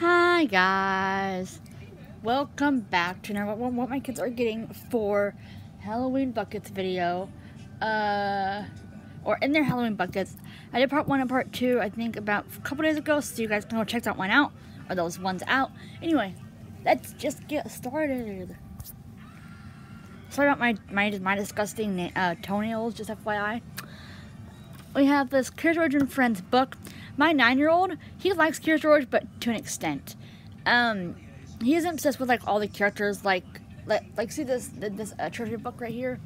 Hi guys, welcome back to another what, what my kids are getting for Halloween buckets video. Uh, or in their Halloween buckets. I did part one and part two. I think about a couple days ago, so you guys can go check that one out or those ones out. Anyway, let's just get started. Sorry about my my my disgusting uh, toenails, just FYI. We have this George and Friends book my nine-year-old, he likes Curious George, but to an extent. Um, he isn't obsessed with like all the characters. Like, like, like see this this uh, trivia book right here.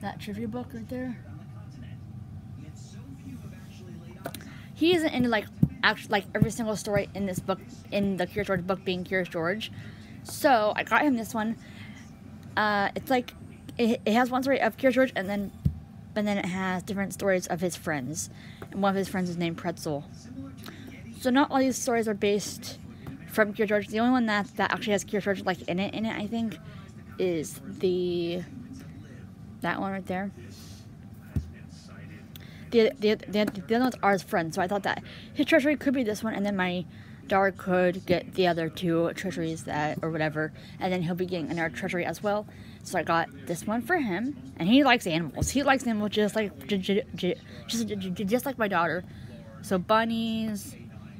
That trivia book right there. He isn't into like actually like every single story in this book in the Curious George book being Curious George. So I got him this one. Uh, it's like it, it has one story of Curious George and then and then it has different stories of his friends. And one of his friends is named Pretzel. So not all these stories are based from Curious George. The only one that, that actually has Curious George like in it, in it, I think, is the that one right there. The the the, the other ones are his friends, so I thought that his treasury could be this one, and then my daughter could get the other two treasuries that or whatever, and then he'll be getting another treasury as well. So I got this one for him, and he likes animals. He likes animals just like just just like my daughter. So bunnies,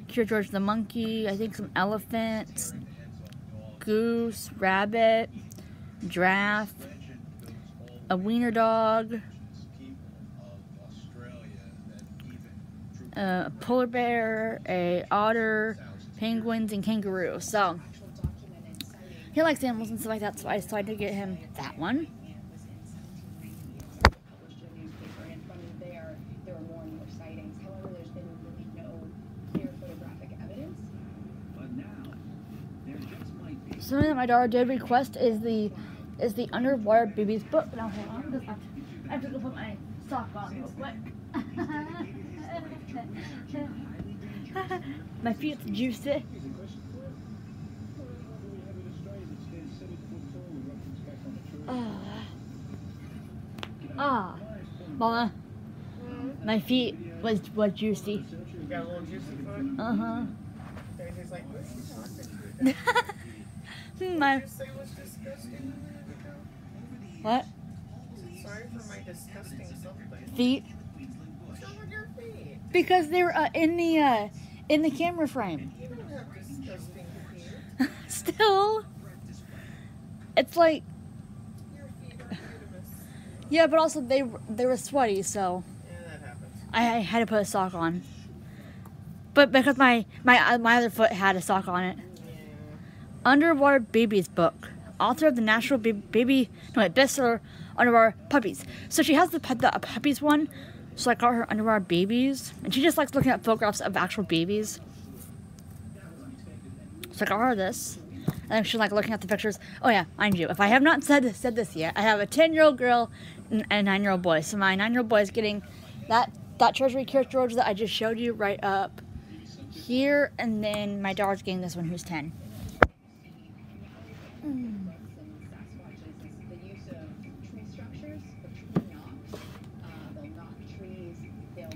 Curious George the monkey, I think some elephants, goose, rabbit, giraffe, a wiener dog, uh, a polar bear, a otter, penguins, and kangaroo. So he likes animals and stuff like that, so I decided to get him that one. Something that my daughter did request is the is the Underwater Babies book. Now hold on, I have to go put my sock on real quick. my feet's juicy. Ah, Mama, mm. my feet was was juicy. You got a little juicy foot. Uh huh. Everything's like, what are you my. What? Sorry for my disgusting something. Feet. What's wrong with your feet? Because they were uh, in the uh, in the camera frame. You don't have disgusting feet. Still, it's like yeah, but also they they were sweaty, so yeah, that happens. I, I had to put a sock on. But because my my uh, my other foot had a sock on it. Yeah. Underwater Babies book, author of the National Baby, baby no wait, bestseller Underwater Puppies. So she has the the puppies one. So I got her Underwater Babies, and she just likes looking at photographs of actual babies. So I got her this. And she's like looking at the pictures. Oh yeah, mind you, if I have not said said this yet, I have a ten year old girl a nine year old boy. So my nine year old boy is getting that that Treasury Curious George that I just showed you right up here, and then my daughter's getting this one who's ten. Mm.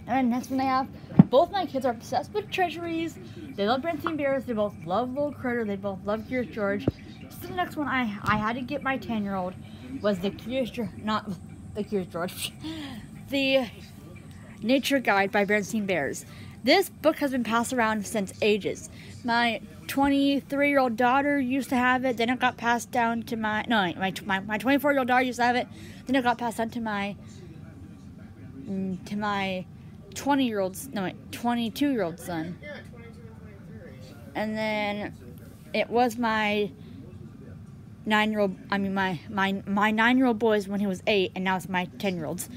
And next one I have, both my kids are obsessed with treasuries. They love Berenstain Bears. They both love Little Critter. They both love Curious George. So the next one I, I had to get my 10 year old was the Curious George, not the Curious George, the Nature Guide by Berenstain Bears. This book has been passed around since ages. My 23 year old daughter used to have it, then it got passed down to my, no, my, my, my 24 year old daughter used to have it, then it got passed down to my, mm, to my 20 year old, no, wait, 22 year old son. Yeah, 22 and 23. And then it was my nine year old, I mean, my, my, my nine year old boys when he was eight, and now it's my 10 year olds.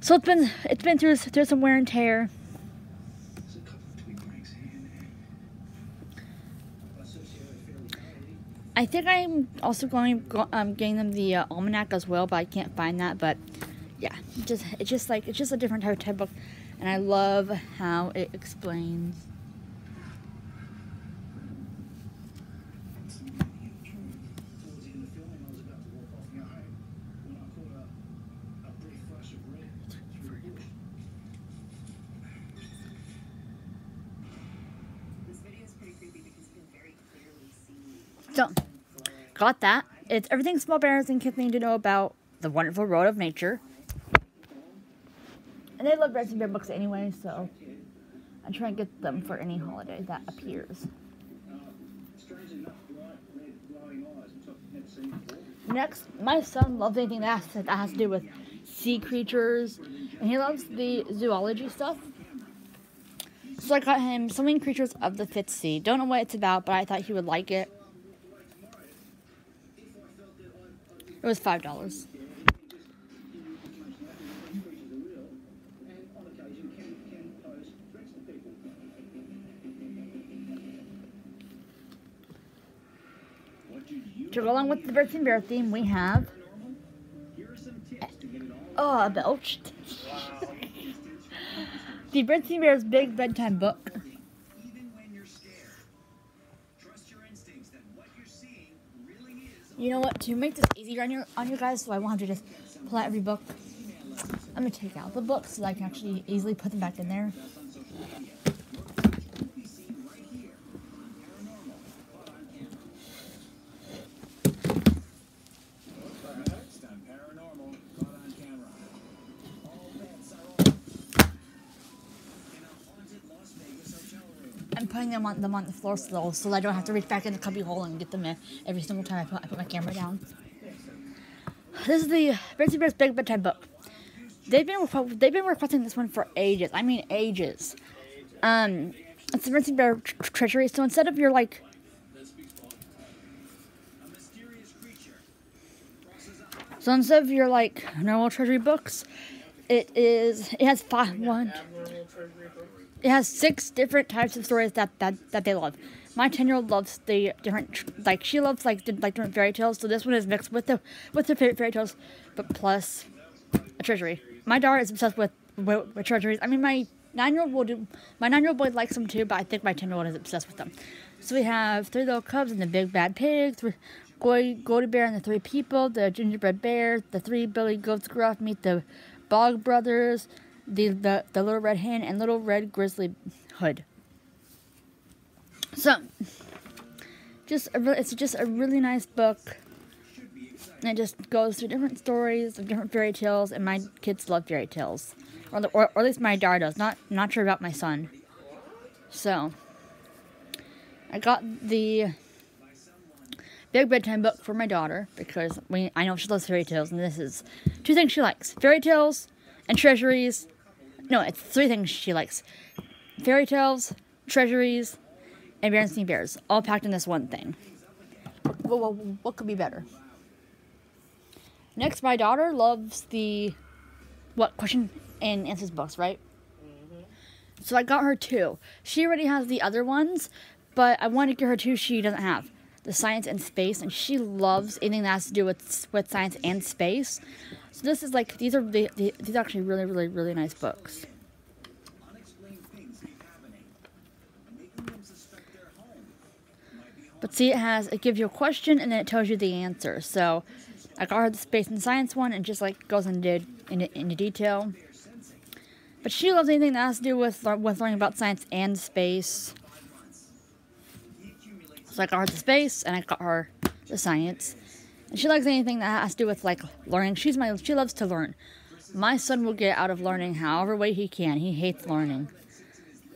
So it's been, it's been through, through some wear and tear. I think I'm also going um, getting them the uh, almanac as well, but I can't find that. But yeah, just it's just like it's just a different type of book and I love how it explains So, got that. It's everything small bears and kids need to know about the wonderful world of nature. And they love and Bear books anyway, so I try and get them for any holiday that appears. Next, my son loves anything that has, that has to do with sea creatures, and he loves the zoology stuff. So I got him Swimming Creatures of the Fifth Sea. Don't know what it's about, but I thought he would like it. It was five dollars. To go along with the Birds Bear theme, we have oh, a belch. the Birds Bears Big Bedtime Book. You know what? To make this easier on your on you guys, so I want to just pull out every book. I'm gonna take out the books so I can actually easily put them back in there. Putting them on them on the floor still, so I don't have to reach back in the cubby hole and get them in every single time I put, I put my camera down. This is the Bitsy Bears Big Bedtime book. They've been they've been requesting this one for ages. I mean ages. Um, it's the Bitsy Bear Treasury. So instead of your like So instead of your like normal treasury books, it is it has five one. It has six different types of stories that that, that they love. My ten year old loves the different like she loves like the, like different fairy tales. So this one is mixed with the with the fairy tales, but plus a treasury. My daughter is obsessed with with, with treasuries. I mean my nine year old will do my nine year old boy likes them too, but I think my ten year old is obsessed with them. So we have three little cubs and the big bad pig, three, Goldie Bear and the Three People, the Gingerbread Bear, the Three Billy Goats Gruff meet the Bog Brothers, the, the, the Little Red Hen, and Little Red Grizzly Hood. So, just a, it's just a really nice book. And it just goes through different stories of different fairy tales, and my kids love fairy tales. Or, or, or at least my daughter does. Not, not sure about my son. So, I got the big bedtime book for my daughter because we I know she loves fairy tales, and this is two things she likes: fairy tales and treasuries. No, it's three things she likes: fairy tales, treasuries, and Berenstain Bears, all packed in this one thing. What, what, what could be better? Next, my daughter loves the what question and answers books, right? Mm-hmm. So I got her two. She already has the other ones, but I want to get her two she doesn't have the science and space, and she loves anything that has to do with with science and space. So this is like these are the, the, these are actually really really really nice books. But see, it has it gives you a question and then it tells you the answer. So I got her the space and science one, and just like goes into into, into detail. But she loves anything that has to do with with learning about science and space. So I got her the space and I got her the science. She likes anything that has to do with like learning. She's my she loves to learn. My son will get out of learning however way he can. He hates learning.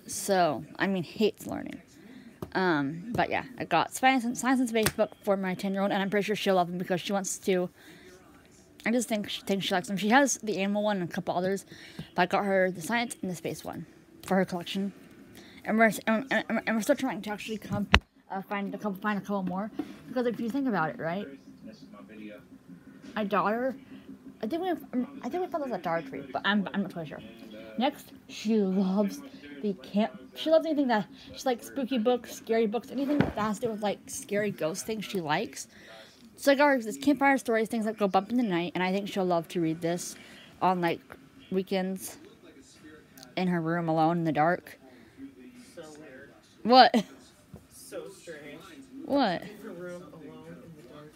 So, I mean hates learning. Um, but yeah, I got science and, science and space book for my 10-year-old and I'm pretty sure she'll love them because she wants to I just think she she likes them. She has the animal one and a couple others, but I got her the science and the space one for her collection. And we're, and, and, and we're still trying to actually come uh, find a couple, find a couple more. Because if you think about it, right? My daughter, I think we, have, um, I think we found those at Dollar Tree, but I'm, I'm not totally sure. Next, she loves the camp. She loves anything that she likes spooky books, scary books, anything that has to do with like scary ghost things. She likes. So I got her this campfire stories, things that go bump in the night, and I think she'll love to read this on like weekends in her room alone in the dark. So weird. What? So strange. What? Her room alone in the dark.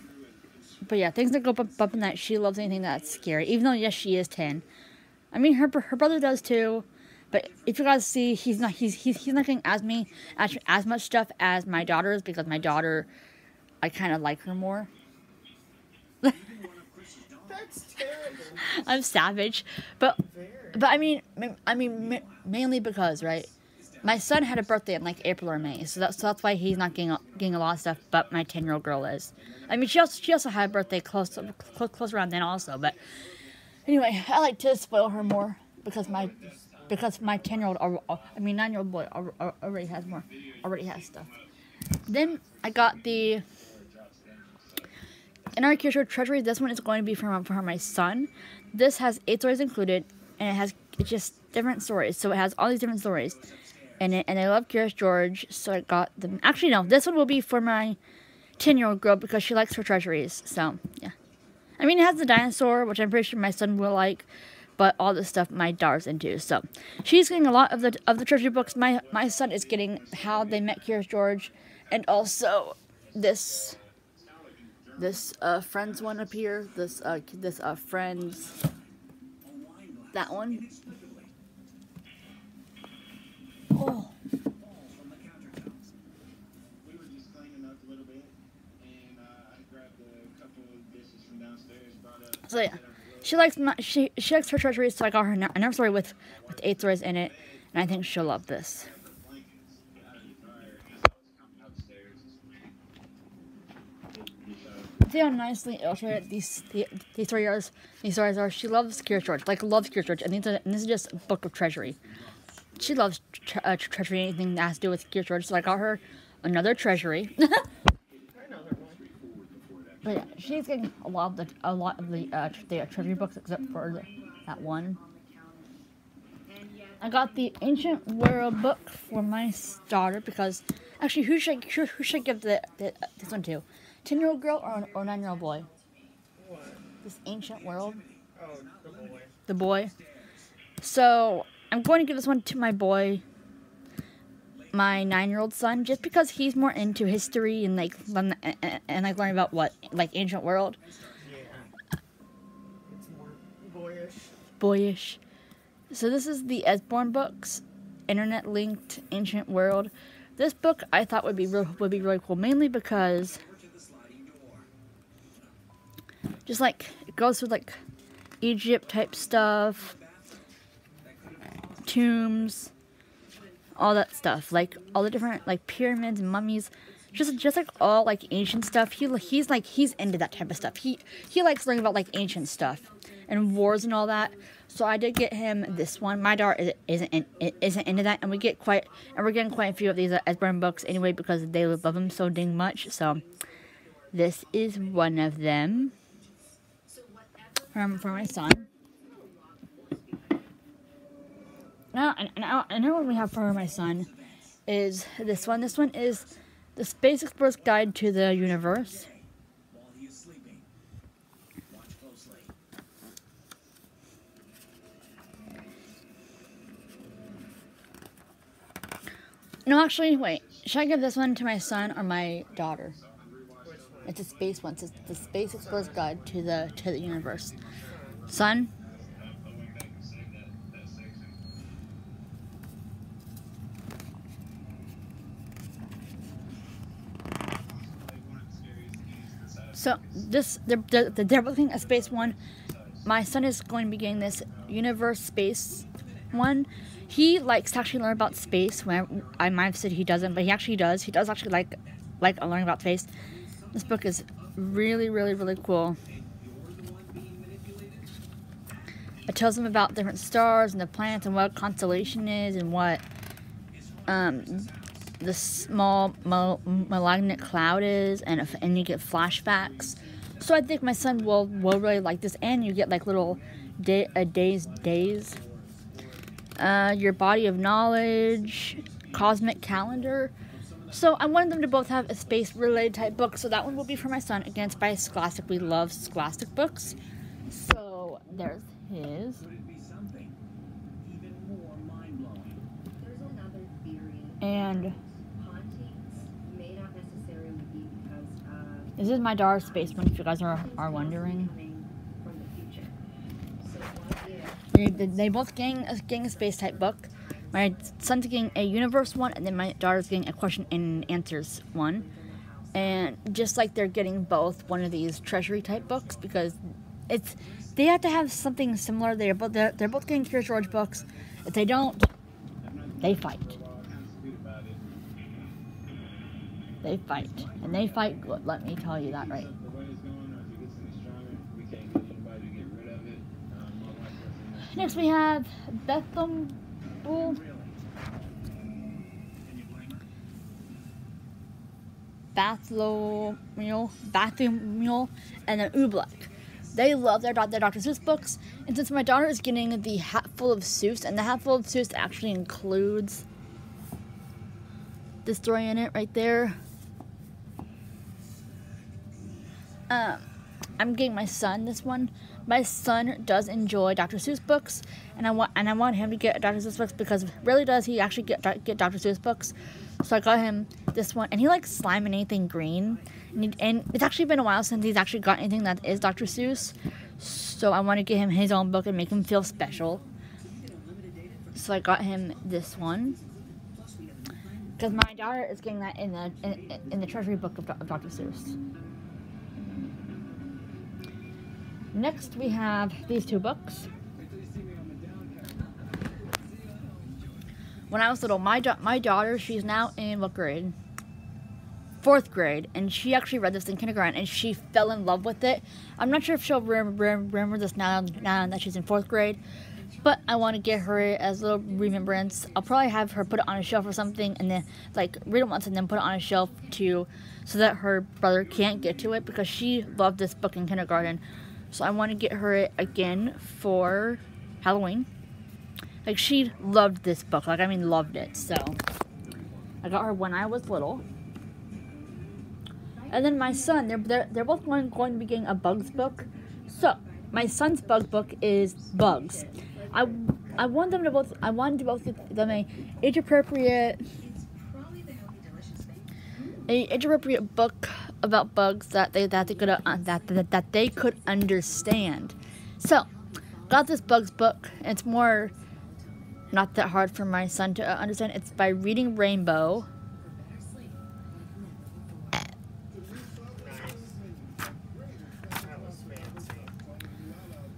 But yeah, things that go bump, bump in that she loves anything that's scary. Even though yes, she is ten. I mean, her her brother does too. But if you guys see, he's not he's he's, he's not getting as me as as much stuff as my daughter is because my daughter I kind of like her more. That's terrible. I'm savage, but but I mean I mean ma- mainly because right, my son had a birthday in like April or May, so that's so that's why he's not getting getting a lot of stuff. But my ten year old girl is. I mean she also she also had a birthday close close, close around then also. But anyway, I like to spoil her more because my because my ten year old or I mean nine year old boy al- al- already has more already has stuff. Then I got the our Cure Treasury, this one is going to be for, for my son. This has eight stories included, and it has it's just different stories. So it has all these different stories, and it, and I love Curious George, so I got them. Actually, no, this one will be for my ten-year-old girl because she likes her treasuries. So yeah, I mean it has the dinosaur, which I'm pretty sure my son will like, but all the stuff my daughter's into. So she's getting a lot of the of the treasury books. My my son is getting How They Met Curious George, and also this this uh friends one up here this uh this uh friends that one so yeah. She likes my she she likes her treasuries so i got her n- another story with with eight stories in it and i think she'll love this. See how nicely illustrated these the, these stories these stories are she loves Curious George like loves Curious George and, these are, and this is just a book of treasury she loves tre- uh, treasury anything that has to do with Curious George so i got her another treasury I know that one. But yeah, she's getting a lot of the a lot of the uh, the treasury books except for the, that one. I got the Ancient World book for my daughter because actually, who should who, who should I give the, the this one to? Ten year old girl or or nine year old boy? What? This Ancient World, Oh, the boy. the boy. So I'm going to give this one to my boy, my nine year old son, just because he's more into history and like and, and, like learning about what like Ancient World. Yeah. It's more boyish. boyish. So this is the Usborne books, internet linked ancient world. This book I thought would be re- would be really cool, mainly because just like it goes through like Egypt type stuff, tombs, all that stuff, like all the different like pyramids mummies. Just, just like all like ancient stuff, he he's like he's into that type of stuff. He he likes learning about like ancient stuff and wars and all that. So I did get him this one. My daughter is- isn't in, isn't into that, and we get quite and we're getting quite a few of these Usborne books anyway because they love them so dang much. So this is one of them from for my son. Now, and, now, another one we have for my son is this one. This one is the Space Explorer's Guide to the Universe. No, actually, wait. Should I give this one to my son or my daughter? It's a space one. It's the Space Explorer's Guide to the to the universe. Son, so this they're they're, they're looking at space one. My son is going to be getting this universe space one. He likes to actually learn about space. When I, I might have said he doesn't, but he actually does. He does actually like like learning about space. This book is really, really, really cool. It tells him about different stars and the planets and what constellation is and what um, the small mal- malignant cloud is, and if, and you get flashbacks. So I think my son will will really like this, and you get like little day a days days. Uh, your body of knowledge, cosmic calendar. So I wanted them to both have a space related type book. So that one will be for my son. Again, it's by Scholastic. We love Scholastic books. So there's his. Could this is my daughter's space one, if you guys are, are wondering. they, they both getting a, getting a space type book. My son's getting a universe one, and then my daughter's getting a question and answers one. and just like they're getting both one of these treasury type books because it's they have to have something similar. They're both they're, they're both getting Curious George books. If they don't, they fight. They fight, and they fight good. Let me tell you that right. Next we have Bethlehem Bull. Bartholomew, Bartholomew, and then Oobleck. They love their, their Dr. Seuss books, and since my daughter is getting the Hatful of Seuss, and the Hatful of Seuss actually includes the story in it right there. Um, I'm getting my son this one. My son does enjoy Dr. Seuss books, and I want and I want him to get Dr. Seuss books because really does he actually get get Dr. Seuss books. So I got him this one, and he likes slime and anything green. And, he- and it's actually been a while since he's actually got anything that is Dr. Seuss. So I want to get him his own book and make him feel special. So I got him this one because my daughter is getting that in the in, in the treasury book of, of Dr. Seuss. Next, we have these two books. When I was little, my da- my daughter, she's now in what grade? Fourth grade, and she actually read this in kindergarten, and she fell in love with it. I'm not sure if she'll remember, remember this now, now that she's in fourth grade, but I want to get her as a little remembrance. I'll probably have her put it on a shelf or something, and then like read it once, and then put it on a shelf too, so that her brother can't get to it because she loved this book in kindergarten. So I want to get her it again for Halloween. Like she loved this book. Like I mean loved it. So I got her when I was little. And then my son, they're they're, they're both going, going to be getting a bugs book. So my son's bug book is bugs. I I want them to both I wanted to both get them a age appropriate a age appropriate book about bugs that they that they could uh, that, that that they could understand. So, got this bugs book. It's more not that hard for my son to uh, understand. It's by Reading Rainbow.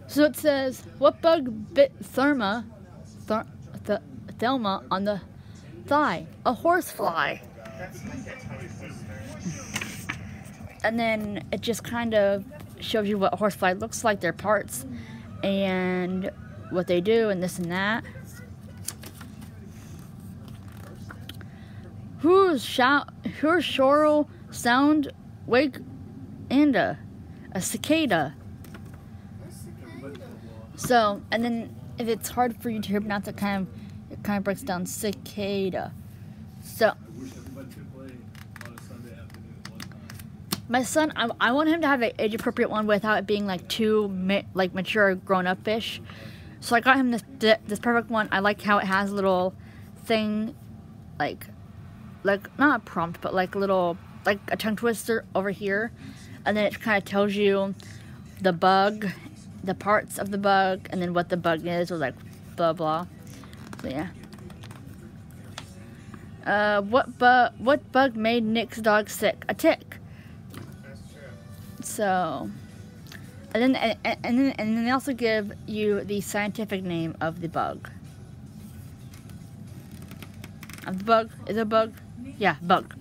So it says, "What bug bit Thelma, Ther- Th- Thelma on the thigh? A horsefly." And then it just kind of shows you what horsefly looks like, their parts, and what they do, and this and that. Who's shout? Who's choral sound? Wake, and a, a cicada. So, and then if it's hard for you to hear, not it, kind of it kind of breaks down cicada. So. I wish everybody could play on a Sunday afternoon at one time. My son, I, I want him to have an age appropriate one without it being like too ma- like mature, grown up fish. So I got him this this perfect one. I like how it has a little thing, like like not a prompt, but like a little like a tongue twister over here, and then it kind of tells you the bug, the parts of the bug, and then what the bug is, or like blah blah. So yeah. Uh, what bug? What bug made Nick's dog sick? A tick. So, and then and, then and then they also give you the scientific name of the bug. Of the bug is it a bug? Yeah, bug.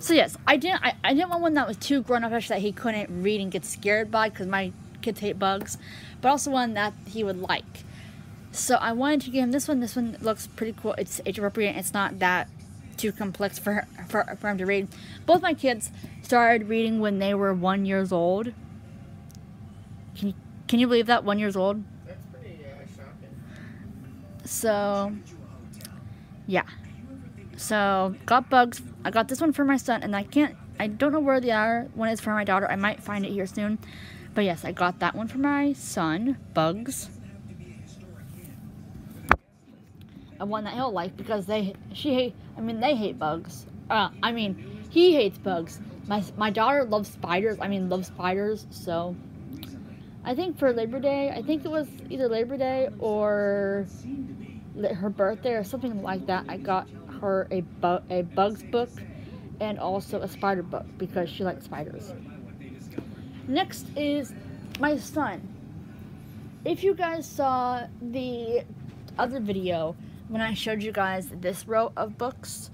So yes, I didn't. I, I didn't want one that was too grown up that he couldn't read and get scared by because my kids hate bugs, but also one that he would like. So I wanted to give him this one. This one looks pretty cool. It's age appropriate. It's not that too complex for, for for him to read. Both my kids started reading when they were one years old. Can you can you believe that one years old? That's pretty uh, shocking. So yeah. So got bugs. I got this one for my son, and I can't. I don't know where the other one is for my daughter. I might find it here soon. But yes, I got that one for my son. Bugs. A one that he'll like because they she hate. I mean they hate bugs. Uh, I mean he hates bugs. My my daughter loves spiders. I mean loves spiders. So I think for Labor Day, I think it was either Labor Day or her birthday or something like that. I got her a bu- a bugs book, and also a spider book because she likes spiders. Next is my son. If you guys saw the other video when I showed you guys this row of books,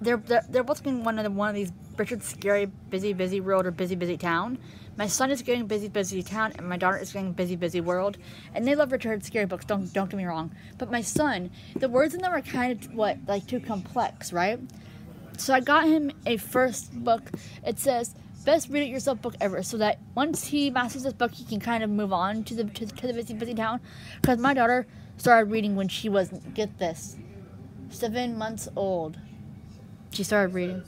they're they're, they're both in one of the, one of these Richard Scarry Busy Busy World or Busy Busy Town. My son is getting Busy Busy Town, and my daughter is getting Busy Busy World, and they love Richard Scarry books. Don't don't get me wrong, but my son, the words in them are kind of what like too complex, right? So I got him a first book. It says best read it yourself book ever, so that once he masters this book, he can kind of move on to the to, to the Busy Busy Town. Because my daughter started reading when she was get this, seven months old. She started reading.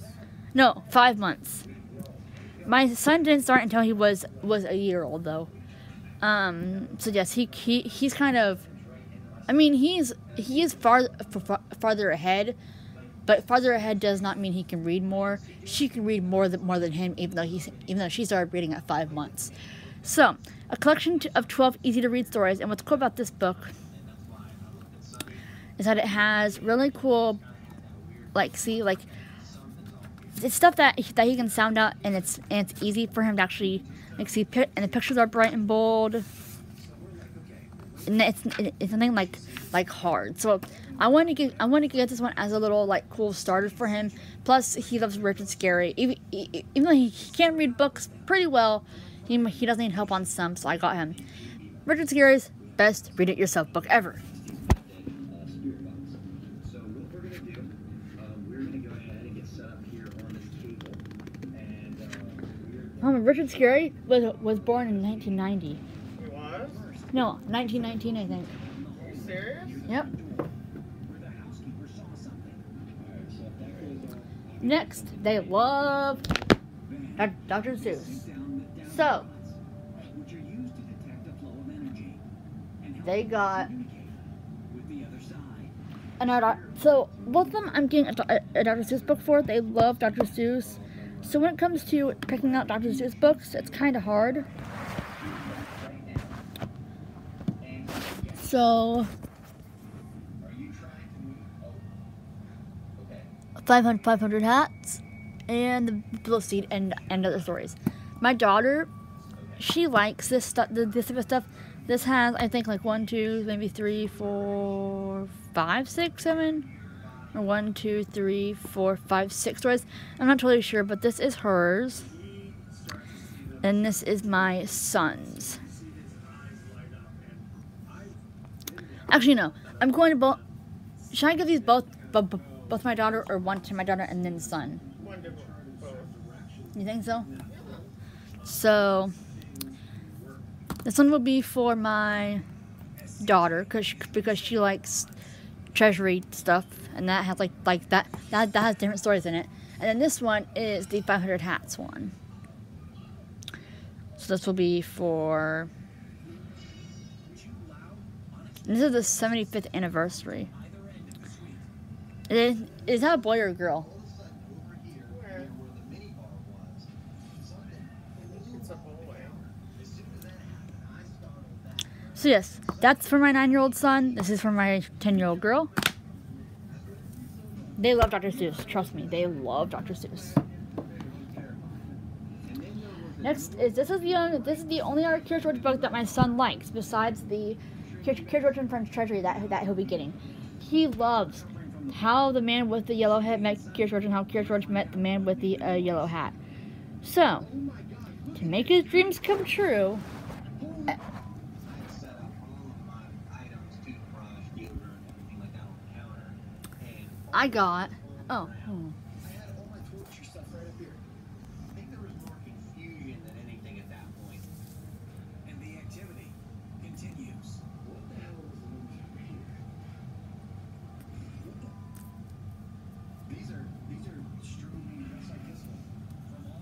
No, five months. My son didn't start until he was was a year old though. Um, so yes, he, he he's kind of. I mean, he's he is far, far farther ahead, but farther ahead does not mean he can read more. She can read more than more than him, even though he's even though she started reading at five months. So, a collection of twelve easy to read stories. And what's cool about this book is that it has really cool, like see like it's stuff that that he can sound out, and it's and it's easy for him to actually like see. And the pictures are bright and bold, and it's it's nothing like like hard. So I want to get I want to get this one as a little like cool starter for him. Plus he loves Richard Scarry. Even, even though he can't read books pretty well, he he doesn't need help on some. So I got him Richard Scarry's best read it yourself book ever. Um, Richard Scarry was was born in 1990. He was? No, 1919, I think. Are you serious? Yep. Next, they love Dr. Seuss. So, they got an another. So, both of them I'm getting a, a Dr. Seuss book for. They love Dr. Seuss. So when it comes to picking out Dr. Seuss books, it's kind of hard. So, 500, 500 hats, and the Blue Seed, and, and other stories. My daughter, she likes this stuff, this type of stuff. This has, I think, like one, two, maybe three, four, five, six, seven, one, two, three, four, five, six stories. I'm not totally sure, but this is hers. And this is my son's. Actually, no. I'm going to both. Should I give these both, both my daughter, or one to my daughter and then son? You think so? So, this one will be for my daughter, cause because she likes treasury stuff, and that has like like that that that has different stories in it. And then this one is the 500 hats one. So this will be for. This is the 75th anniversary. Is, is that a boy or a girl? So yes, that's for my nine-year-old son. This is for my 10-year-old girl. They love Dr. Seuss. Trust me, they love Dr. Seuss. Next is this is the only, this is the only other Curious George book that my son likes besides the Curious George and Friends Treasury that that he'll be getting. He loves how the man with the yellow hat met Curious George and how Curious George met the man with the uh, yellow hat. So, to make his dreams come true, I got. Oh. Hmm. I had all my toiletry stuff right up here. I think there was more confusion than anything at that point. And the activity continues. What the hell is the movie here? These are these are strewn just like this one. From all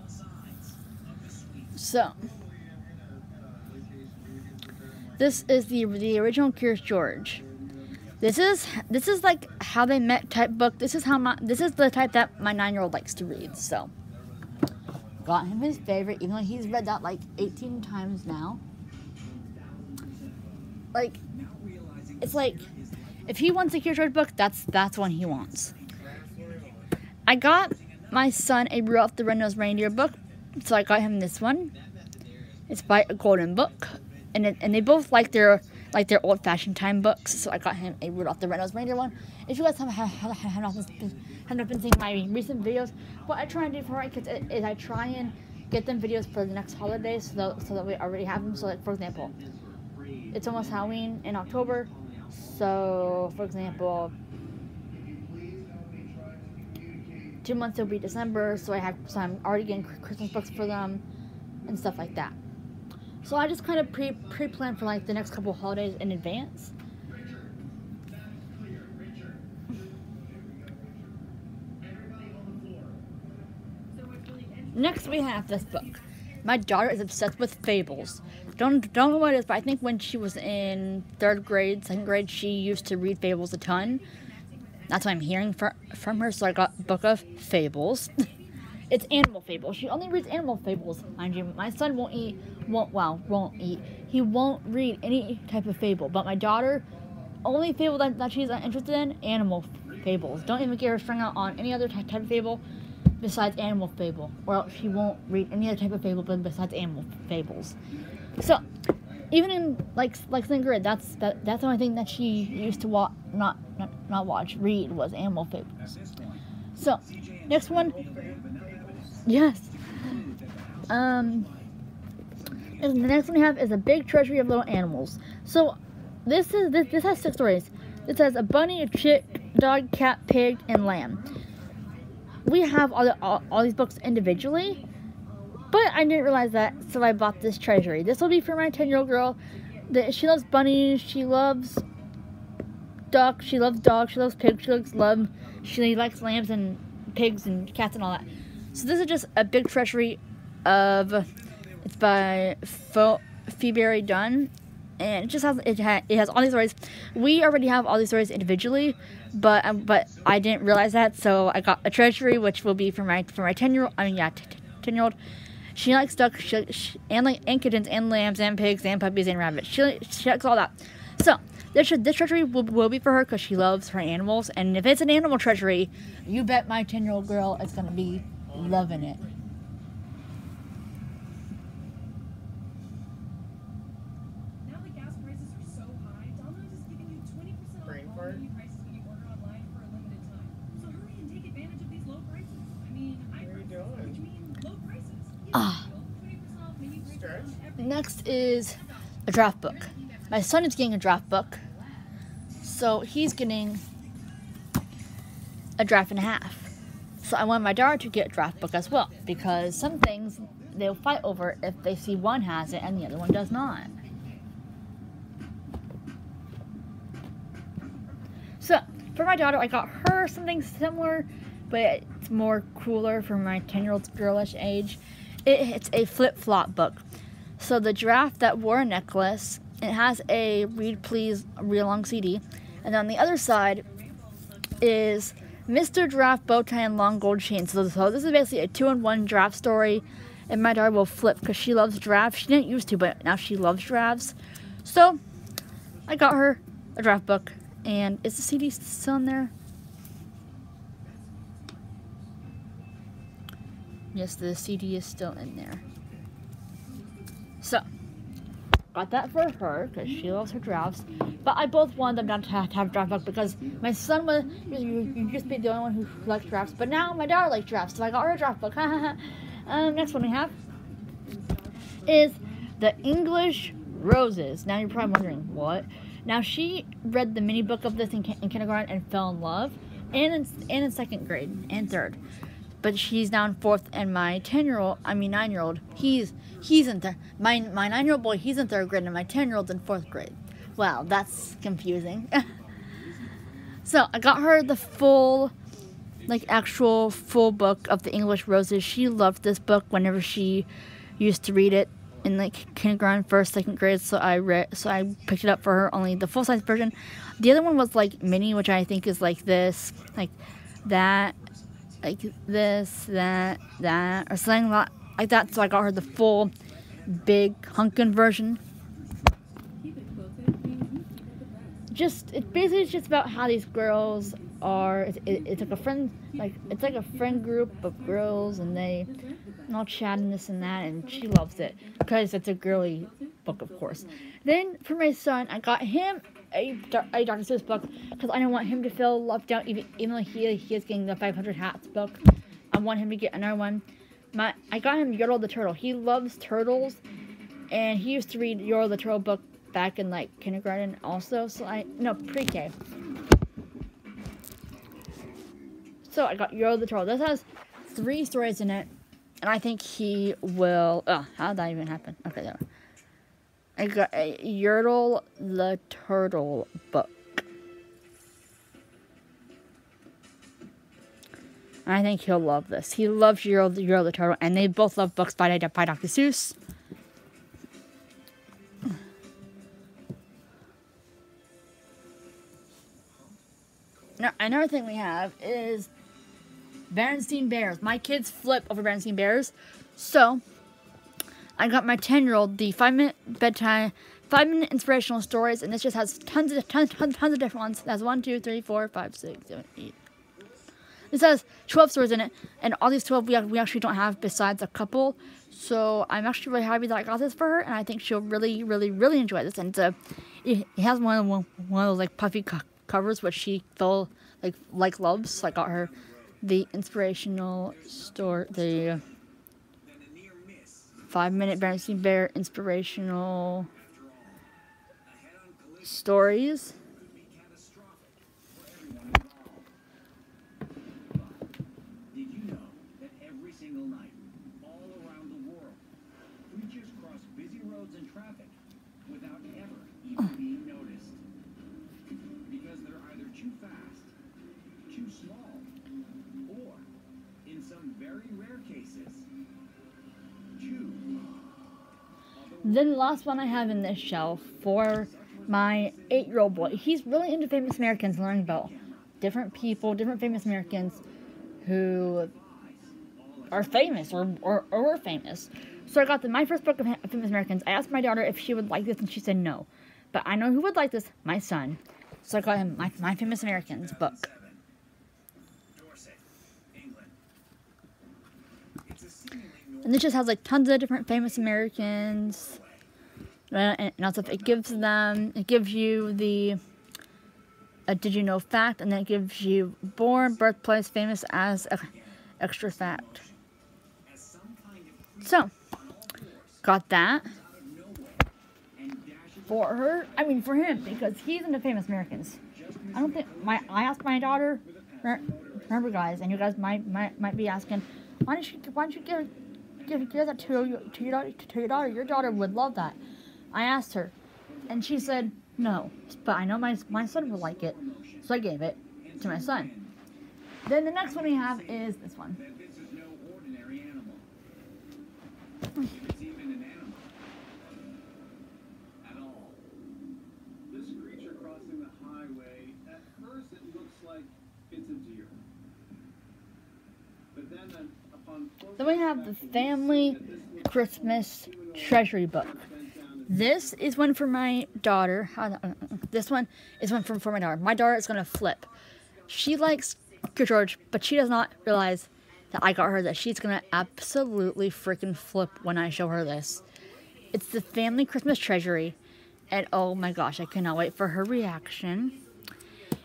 sides of the suite. So, this is the the original Curious George. This is this is like how they met type book. This is how my this is the type that my nine year old likes to read. So, got him his favorite, even though he's read that like 18 times now. Like, it's like if he wants a George book, that's that's one he wants. I got my son a Rudolph the Red-Nosed Reindeer book, so I got him this one. It's by a Golden Book, and it, and they both like their like their old-fashioned time books, so I got him a Rudolph the Red-Nosed Reindeer one. If you guys have, have, have, have, not, been, have not been seeing my recent videos, what I try and do for my kids is I try and get them videos for the next holidays so that, so that we already have them. So like for example, it's almost Halloween in October, so for example, two months it'll be December, so I have so I'm already getting Christmas books for them and stuff like that. So I just kind of pre pre plan for like the next couple holidays in advance. Next we have this book. My daughter is obsessed with fables. Don't don't know what it is, but I think when she was in third grade, second grade, she used to read fables a ton. That's what I'm hearing for, from her. So I got book of fables. it's animal fables. She only reads animal fables, mind you. My son won't eat, won't well, won't eat. He won't read any type of fable. But my daughter, only fable that, that she's interested in, animal fables. Don't even get her strung out on any other type of fable besides animal fable, or else she won't read any other type of fable besides animal fables. So, even in like like grade, that's that, that's the only thing that she used to watch, not, not not watch, read was animal fables. So, next one, yes. Um, and the next one we have is a big treasury of little animals. So, this is this this has six stories. It says a bunny, a chick, dog, cat, pig, and lamb we have all, the, all, all these books individually, but I didn't realize that, so I bought this treasury. This will be for my 10 year old girl. That she loves bunnies, she loves ducks, she loves dogs, she loves pigs, she loves love, she likes lambs and pigs and cats and all that. So this is just a big treasury of, it's by Phoebe Dunn, and it just has it, ha- it has all these stories. We already have all these stories individually, but um, but I didn't realize that, so I got a treasury, which will be for my for my ten year old. I mean, yeah, ten year old. She likes ducks, she, she, and like and kittens, and lambs, and pigs, and puppies, and rabbits. She she likes all that. So this this treasury will, will be for her because she loves her animals. And if it's an animal treasury, you bet my ten year old girl is gonna be loving it. Now the gas prices are so high, Domino's is giving you 20% off Brain all fart. menu prices when you order online for a limited time. So hurry and take advantage of these low prices. I mean, high What are you prices, doing? which mean low prices. Get Ah. the deal. 20% off menu prices Stretch. on every Next is a draft book. My son is getting a draft book, so he's getting a draft and a half. So I want my daughter to get a draft book as well because some things they'll fight over if they see one has it and the other one does not. So for my daughter, I got her something similar, but it's more cooler for my 10 year old girlish age. It, it's a flip flop book. So the giraffe that wore a necklace, it has a read please read along CD, and on the other side is Mr. Giraffe bow tie and long gold chain. So, so this is basically a two-in-one giraffe story, and my daughter will flip because she loves giraffes. She didn't used to, but now she loves giraffes. So I got her a draft book, and is the CD still in there? Yes, the CD is still in there. So, got that for her because she loves her drafts. But I both wanted them not to have, draft book because my son was you, you just be the only one who likes drafts. But now my daughter likes drafts, so I got her a draft book. um, next one we have is the English Roses. Now you're probably wondering what. Now she read the mini book of this in, in kindergarten and fell in love, and in, and in second grade and third but she's now in fourth and my 10 year old i mean 9 year old he's he's in third my my 9 year old boy he's in third grade and my 10 year old's in fourth grade. Wow that's confusing. So i got her the full like actual full book of the english roses. She loved this book whenever she used to read it in like kindergarten first second grade so i read so i picked it up for her only the full size version. The other one was like mini which i think is like this like that like this, that, that, or something like that. So I got her the full, big hunkin version. Just it basically just about how these girls are it's, it, it's like a friend like it's like a friend group of girls and they all chat and this and that and she loves it because it's a girly book of course then for my son i got him a, a dr seuss book because i don't want him to feel left out even, even though he, he is getting the 500 hats book i want him to get another one my i got him Yertle the turtle he loves turtles and he used to read Yertle the turtle book back in like kindergarten also so i no pre-k So I got Yertle the Turtle. This has three stories in it, and I think he will. Oh, how did that even happen? Okay, there. I got a Yertle the Turtle book. I think he'll love this. He loves Yertle, Yertle the Turtle, and they both love books by, by Dr. Seuss. Now, another thing we have is Berenstein Bears. My kids flip over Berenstein Bears. So, I got my 10 year old the 5 minute bedtime, 5 minute inspirational stories, and this just has tons of, tons, tons, tons of different ones. It has 1, 2, 3, 4, 5, 6, 7, 8. This has 12 stories in it, and all these 12 we, we actually don't have besides a couple. So, I'm actually really happy that I got this for her, and I think she'll really, really, really enjoy this. And uh, it, it has one of, one, one of those like puffy co- covers, which she feel like like loves. So I got her the inspirational store, the Then a near miss. Five minute Bernstein Bear inspirational stories. could be catastrophic for everyone involved. But did you know that every single night, all around the world, creatures cross busy roads and traffic without ever even being noticed? Because they're either too fast, too small, or, in some very rare cases, too Then the last one I have in this shelf for my eight year old boy. He's really into famous Americans learning about different people, different famous Americans who are famous or, or, or were famous. So I got the, my first book of famous Americans. I asked my daughter if she would like this and she said no. But I know who would like this, my son. So I got him my, my famous Americans book. And this just has like tons of different famous Americans. Uh, And also it gives them, it gives you the a did you know fact, and then it gives you born, birthplace, famous as extra fact. So, got that for her. I mean, for him because he's into famous Americans. I don't think my. I asked my daughter. Remember, guys, and you guys might might, might be asking, why don't you why don't you give give, give that to your to your daughter to your daughter? Your daughter would love that. I asked her, and she said no, but I know my my son would like it, so I gave it to my son. Then the next one we have is this one. that this is no ordinary animal. If it's even an animal. At all. This creature crossing the highway, at first it looks like it's a deer. But then uh, upon closer Then we have the family Christmas treasury book. This is one for my daughter. This one is one for, my daughter. My daughter is gonna flip. She likes George, but she does not realize that I got her that she's gonna absolutely freaking flip when I show her this. It's the family Christmas treasury, and oh my gosh, I cannot wait for her reaction.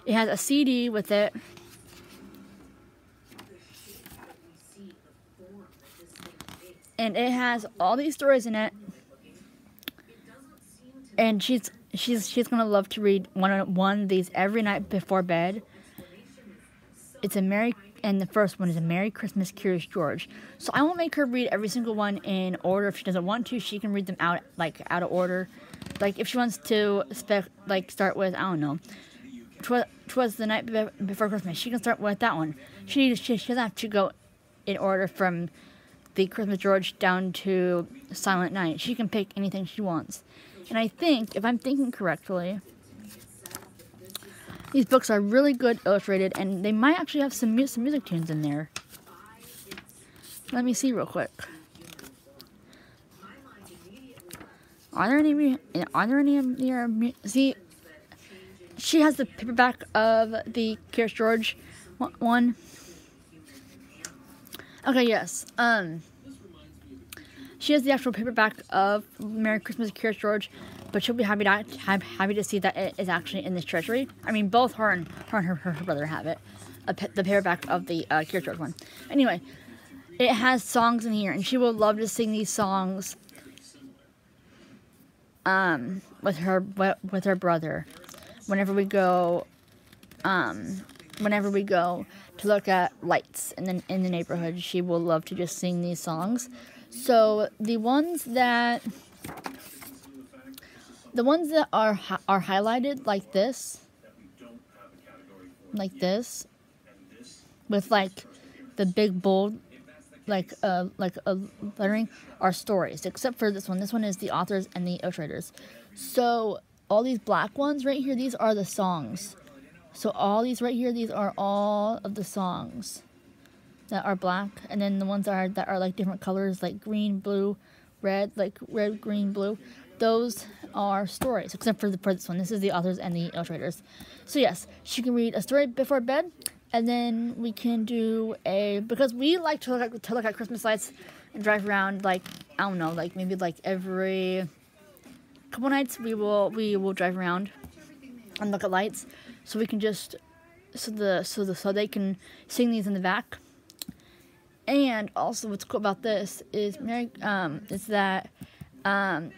It has a CD with it. And it has all these stories in it and she's she's she's gonna love to read one one of these every night before bed. It's a Merry and the first one is a Merry Christmas, Curious George. So I won't make her read every single one in order. If she doesn't want to, she can read them out like out of order. Like if she wants to spec like start with I don't know. Twas, twas the night be- before Christmas. She can start with that one. She she, she doesn't have to go in order from the Christmas George down to Silent Night. She can pick anything she wants. And I think, if I'm thinking correctly, these books are really good illustrated, and they might actually have some, mu- some music tunes in there. Let me see real quick. Are there any? Are there any? are See, she has the paperback of the Curious George one. Okay, yes. Um, she has the actual paperback of Merry Christmas, Curious George, but she'll be happy to ha- happy to see that it is actually in this treasury. I mean, both her and her and her, her, her brother have it, a, the paperback of the uh, Curious George one. Anyway, it has songs in here, and she will love to sing these songs. Um, with her with her brother, whenever we go, um, whenever we go to look at lights in the in the neighborhood, she will love to just sing these songs. So the ones that the ones that are are highlighted like this, like this, with like the big bold, like uh like a lettering, are stories. Except for this one. This one is the authors and the illustrators. So all these black ones right here, these are the songs. So all these right here, these are all of the songs that are black, and then the ones that are that are like different colors, like green, blue, red, like red, green, blue. Those are stories, except for the for this one. This is the authors and the illustrators. So yes, she can read a story before bed, and then we can do a because we like to look at, to look at Christmas lights and drive around like I don't know, like maybe like every couple nights we will we will drive around and look at lights, so we can just so the so the so they can sing these in the back. And also, what's cool about this is Mary um is that um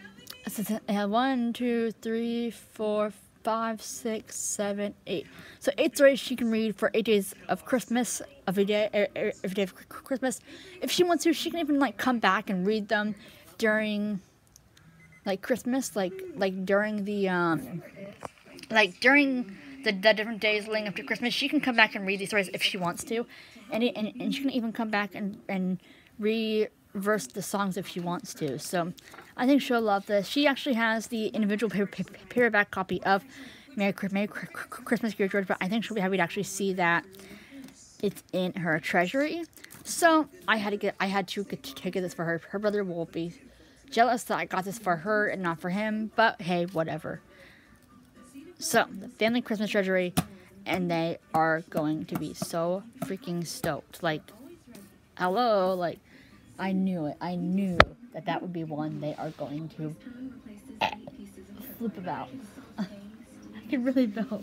it has one, two, three, four, five, six, seven, eight. So eight stories she can read for eight days of Christmas, every day, er, er, every day of Christmas. If she wants to, she can even like come back and read them during like Christmas, like like during the um like during the, the different days leading up to Christmas. She can come back and read these stories if she wants to, and it, and, and she can even come back and and reverse the songs if she wants to. So I think she'll love this. She actually has the individual paper, paper, paperback copy of Merry, Merry Chri- Chri- Christmas, Dear George, but I think she'll be happy to actually see that it's in her treasury. So I had to get, I had to get to get this for her. Her brother will be jealous that I got this for her and not for him, but hey, whatever. So the family Christmas treasury, and they are going to be so freaking stoked. Like, hello, like I knew it. I knew that that would be one they are going to eh, flip about. I can really feel.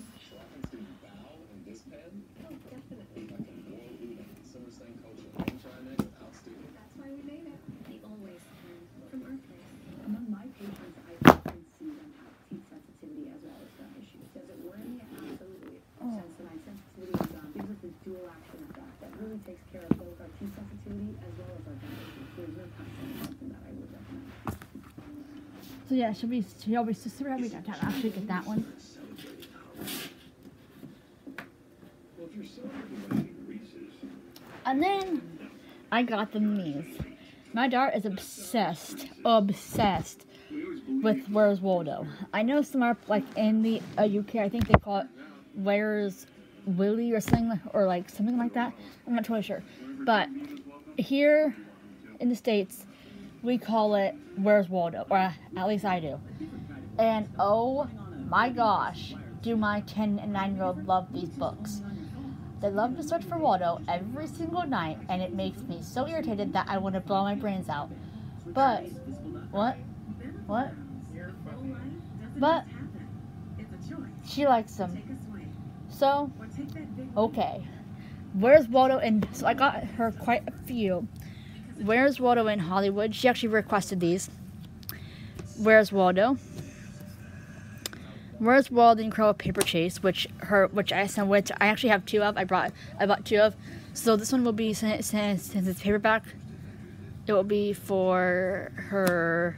Among my patients, I often see them have teeth sensitivity as well as gum issues. Does it worry me? Absolutely. Sensodyne sensitivity to gum gives us a dual action effect that really takes care of both our teeth sensitivity as well as our. There's no constantly that I would recommend. So yeah, she'll be she'll be super happy to actually get that one. Well, if you're so into Reese's, And then I got them these. My daughter is obsessed, obsessed with Where's Waldo. I know some are like in the uh, UK. I think they call it Where's Willie or something or like something like that. I'm not totally sure, but here in the states, we call it Where's Waldo, or uh, at least I do. And oh my gosh, do my 10 and 9 year old love these books. They love to search for Waldo every single night, and it makes me so irritated that I want to blow my brains out. But, what? What? But, she likes them. So, okay. Where's Waldo? And so I got her quite a few. Where's Waldo in Hollywood? She actually requested these. Where's Waldo? Where's Waldo in Incredible Paper Chase, which her, which I sent, which I actually have two of. I brought, I bought two of. So this one will be since, since it's paperback. It will be for her.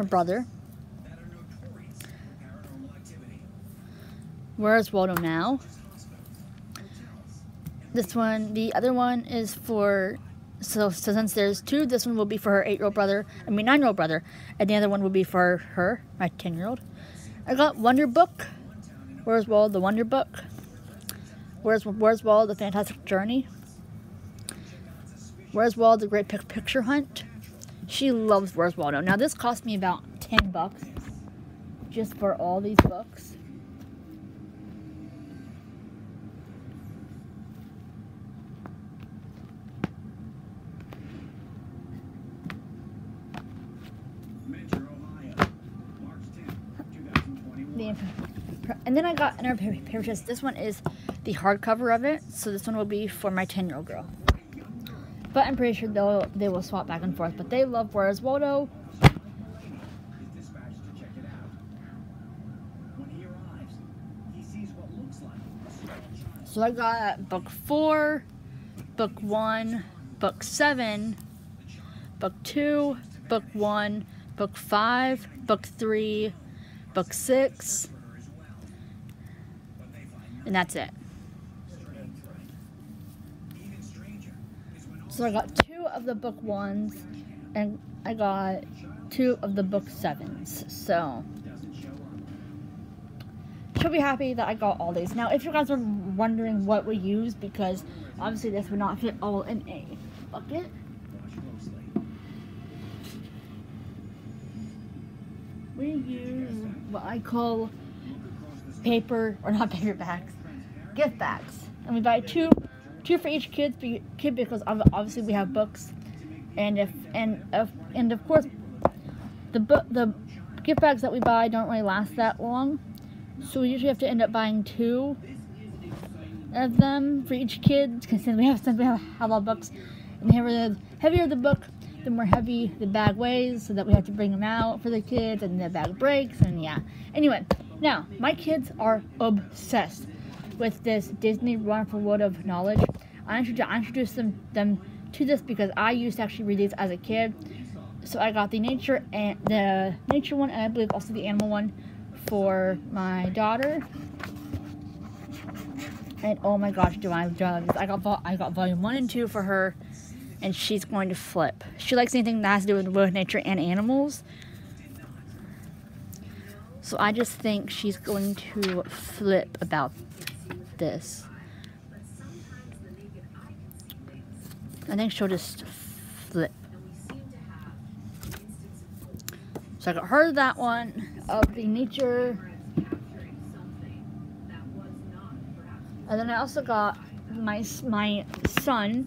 Her brother. Where's Waldo now? This one, the other one is for, so, so since there's two, this one will be for her eight-year-old brother, I mean nine-year-old brother, and the other one will be for her, my ten-year-old. I got Wonder Book. Where's Waldo, the Wonder Book. Where's Where's Waldo, the Fantastic Journey. Where's Waldo? The Great Pic- Picture Hunt. She loves Where's Waldo. Now this cost me about ten bucks just for all these books. Mentor, Ohio, March 10th, 2021. The, and then I got another pair of purchase. This one is the hardcover of it, so this one will be for my ten year old girl. But I'm pretty sure they'll they will swap back and forth. But they love Where's Waldo. So I got book four, book one, book seven, book two, book one, book five, book three, book six, and that's it. Even stranger is when all So I got two of the book ones, and I got two of the book sevens. So she'll be happy that I got all these. Now, if you guys are wondering what we use, because obviously this would not fit all in a bucket. We use what I call paper or not paper bags, gift bags, and we buy two, two for each kid, kid because obviously we have books, and if and of and of course, the book the gift bags that we buy don't really last that long, so we usually have to end up buying two of them for each kid because since we have since we have, have all books, and heavier the heavier the book, the more heavy the bag weighs, so that we have to bring them out for the kids, and the bag breaks, and yeah. Anyway, now my kids are obsessed with this Disney Wonderful World of Knowledge. I introduced, them them to this because I used to actually read these as a kid. So I got the nature and the nature one, and I believe also the animal one for my daughter. And oh my gosh, do I love this! I got I got volume one and two for her, and she's going to flip. She likes anything that has to do with, with nature and animals. So I just think she's going to flip about this. I think she'll just flip. So I got her that one of the nature. And then I also got my my son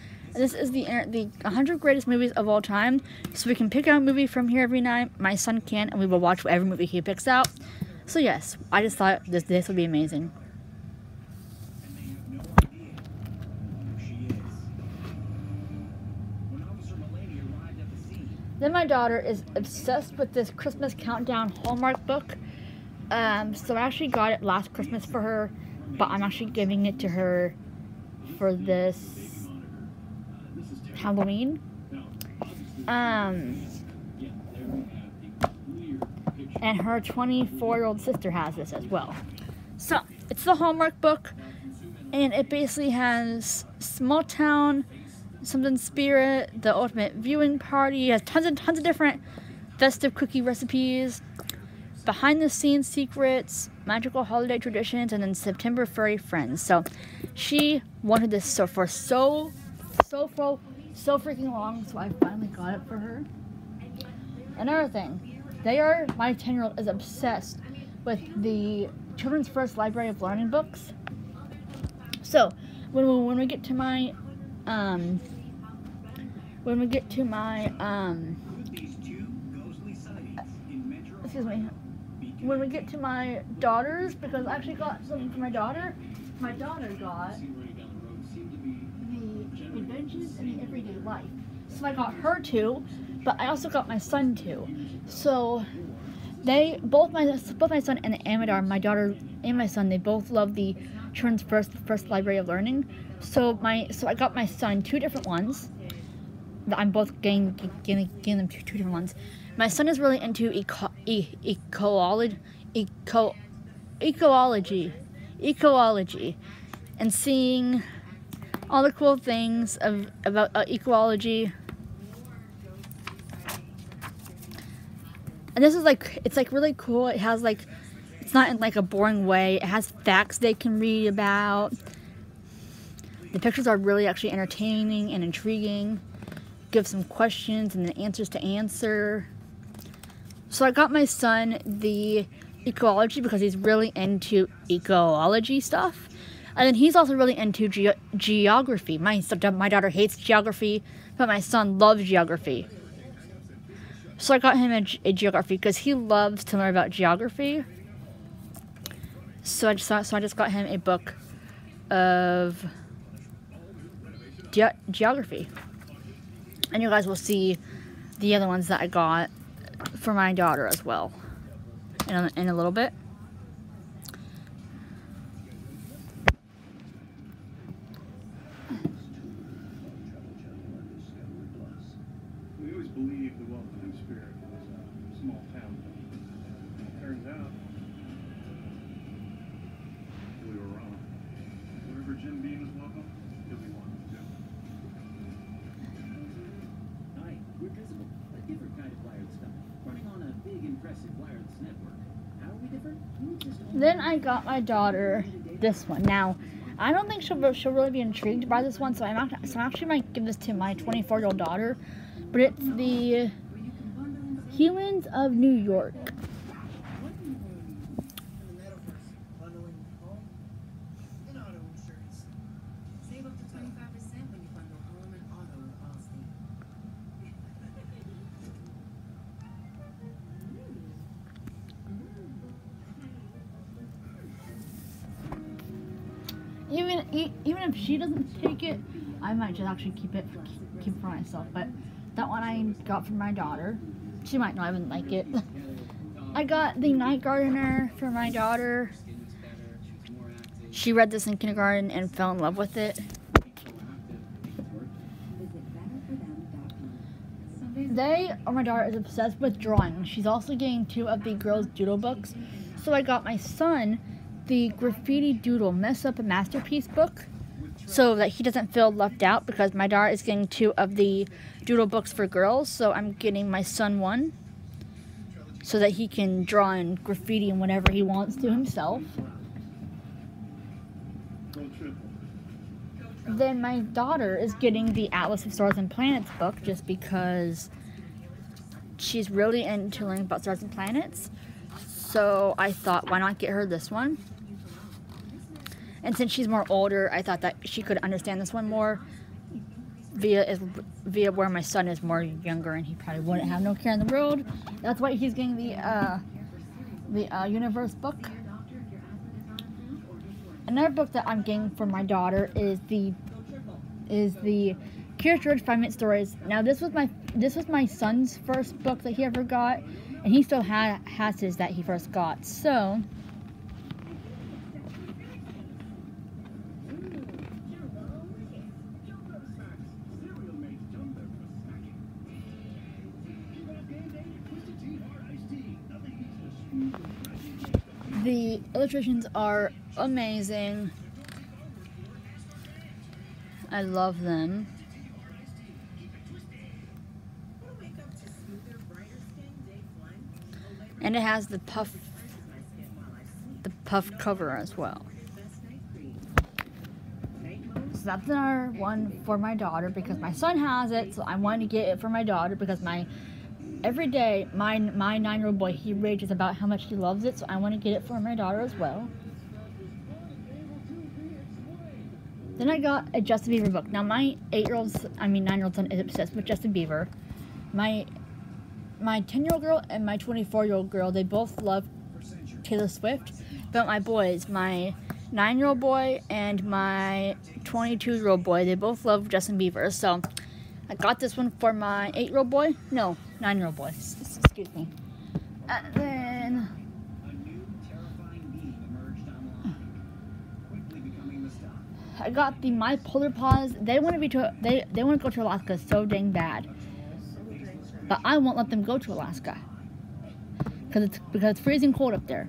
This is the the 100 greatest movies of all time. So we can pick out a movie from here every night. My son can, and we will watch whatever movie he picks out. So yes, I just thought this this would be amazing. Then my daughter is obsessed with this Christmas countdown Hallmark book. Um, so I actually got it last Christmas for her, but I'm actually giving it to her for this Halloween. Um, and her 24 year old sister has this as well. So it's the Hallmark book, and it basically has small town, something spirit, the ultimate viewing party. It has tons and tons of different festive cookie recipes, behind the scenes secrets, magical holiday traditions, and then September furry friends. So she wanted this so for so so so so freaking long, so I finally got it for her. Another thing, they are my ten year old is obsessed with the Children's First Library of Learning books. So when we, when we get to my um when we get to my um excuse me when we get to my daughters because I actually got something for my daughter. My daughter got in everyday life. So I got her two, but I also got my son two. So they both my both my son and the Amadar, my daughter and my son, they both love the Children's First First Library of Learning. So my so I got my son two different ones. I'm both getting, getting, getting them two, two different ones. My son is really into eco, e, ecology, eco, ecology, ecology, and seeing all the cool things of about uh, ecology. And this is like it's like really cool. It has like it's not in like a boring way. It has facts they can read about. The pictures are really actually entertaining and intriguing. Give some questions and the answers to answer. So I got my son the ecology because he's really into ecology stuff. And then he's also really into ge geography. My, my daughter hates geography, but my son loves geography. So I got him a, a geography because he loves to learn about geography. So I just so I just got him a book of ge geography, and you guys will see the other ones that I got for my daughter as well in a, in a little bit. We always believed the welcoming spirit was a small town. Turns out we were wrong. Wherever Jim Beam is welcome, he'll be welcome too. Hi, we're Visible, a different kind of wired stuff, running on a big, impressive wireless network. How are we different? We just own Then I got my daughter this one. Now, I don't think she'll she'll really be intrigued by this one, so I'm act- so I actually might give this to my 24 year old daughter. But it's the Humans of New York. I just actually keep it keep for myself. But that one I got for my daughter. She might not even like it. I got the Night Gardener for my daughter. She read this in kindergarten and fell in love with it. They, or my daughter, is obsessed with drawing. She's also getting two of the girls' doodle books. So I got my son the graffiti doodle mess up a masterpiece book so that he doesn't feel left out because my daughter is getting two of the doodle books for girls. So I'm getting my son one so that he can draw and graffiti and whatever he wants to himself. Then my daughter is getting the Atlas of Stars and Planets book just because she's really into learning about stars and planets. So I thought, why not get her this one? And since she's more older, I thought that she could understand this one more via via where my son is more younger and he probably wouldn't have no care in the world. That's why he's getting the uh, the uh, universe book. Another book that I'm getting for my daughter is the is the Curious George Five Stories. Now this was my this was my son's first book that he ever got, and he still had has his that he first got. So illustrations are amazing. I love them. And it has the puff the puff cover as well. So that's another one for my daughter because my son has it, so I wanted to get it for my daughter because my every day my my nine year old boy he rages about how much he loves it, so I want to get it for my daughter as well. Then I got a Justin Bieber book. Now my eight year old, I mean nine year old son is obsessed with Justin Bieber. My my ten year old girl and my twenty four year old girl they both love Taylor Swift, but my boys, my nine year old boy and my 22 year old boy, they both love Justin Bieber. So I got this one for my eight year old boy. No, nine year old boy. Excuse me. And then A new, terrifying being emerged online, quickly becoming the stock. I got the My Polar Paws. They want to be to they they want to go to Alaska so dang bad, but I won't let them go to Alaska because it's because it's freezing cold up there.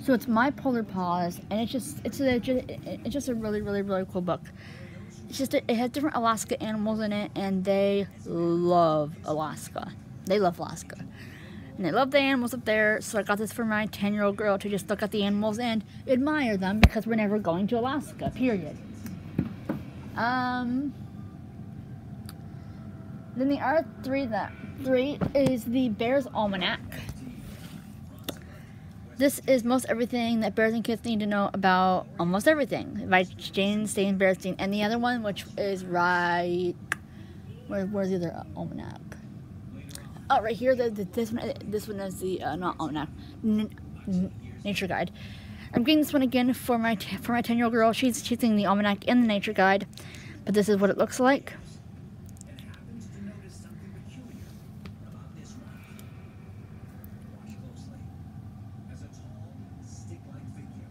So it's My Polar Paws, and it's just it's a it's just a really really really cool book. It's just it has different Alaska animals in it, and they love Alaska. They love Alaska. And they love the animals up there, so I got this for my 10 year old girl to just look at the animals and admire them because we're never going to Alaska, period. Um, then the R three that three is the Bears Almanac. This is most everything that bears and kids need to know about almost everything by Jane Stain Bearstein. And the other one, which is right, where, where's the other almanac? Oh, right here. The, the, this one. This one is the uh, not almanac, nature guide. I'm getting this one again for my for my ten year old girl. She's she's the almanac and the nature guide, but this is what it looks like. and happens to notice something peculiar about this one. Watch closely. As a tall, stick-like figure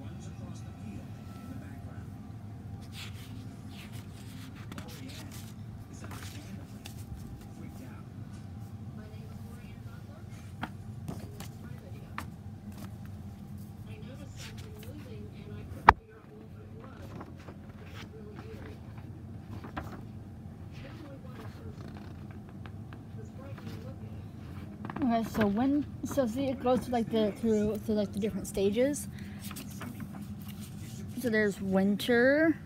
runs across the field in the background. Orianne is understandably freaked out. My name is Lorianne Butler, and this is my video. I noticed something moving, and I couldn't figure out what it was. It was really eerie. Definitely wasn't a person. It was frightening looking. So when so see it goes to like the through through like the different stages. So there's winter,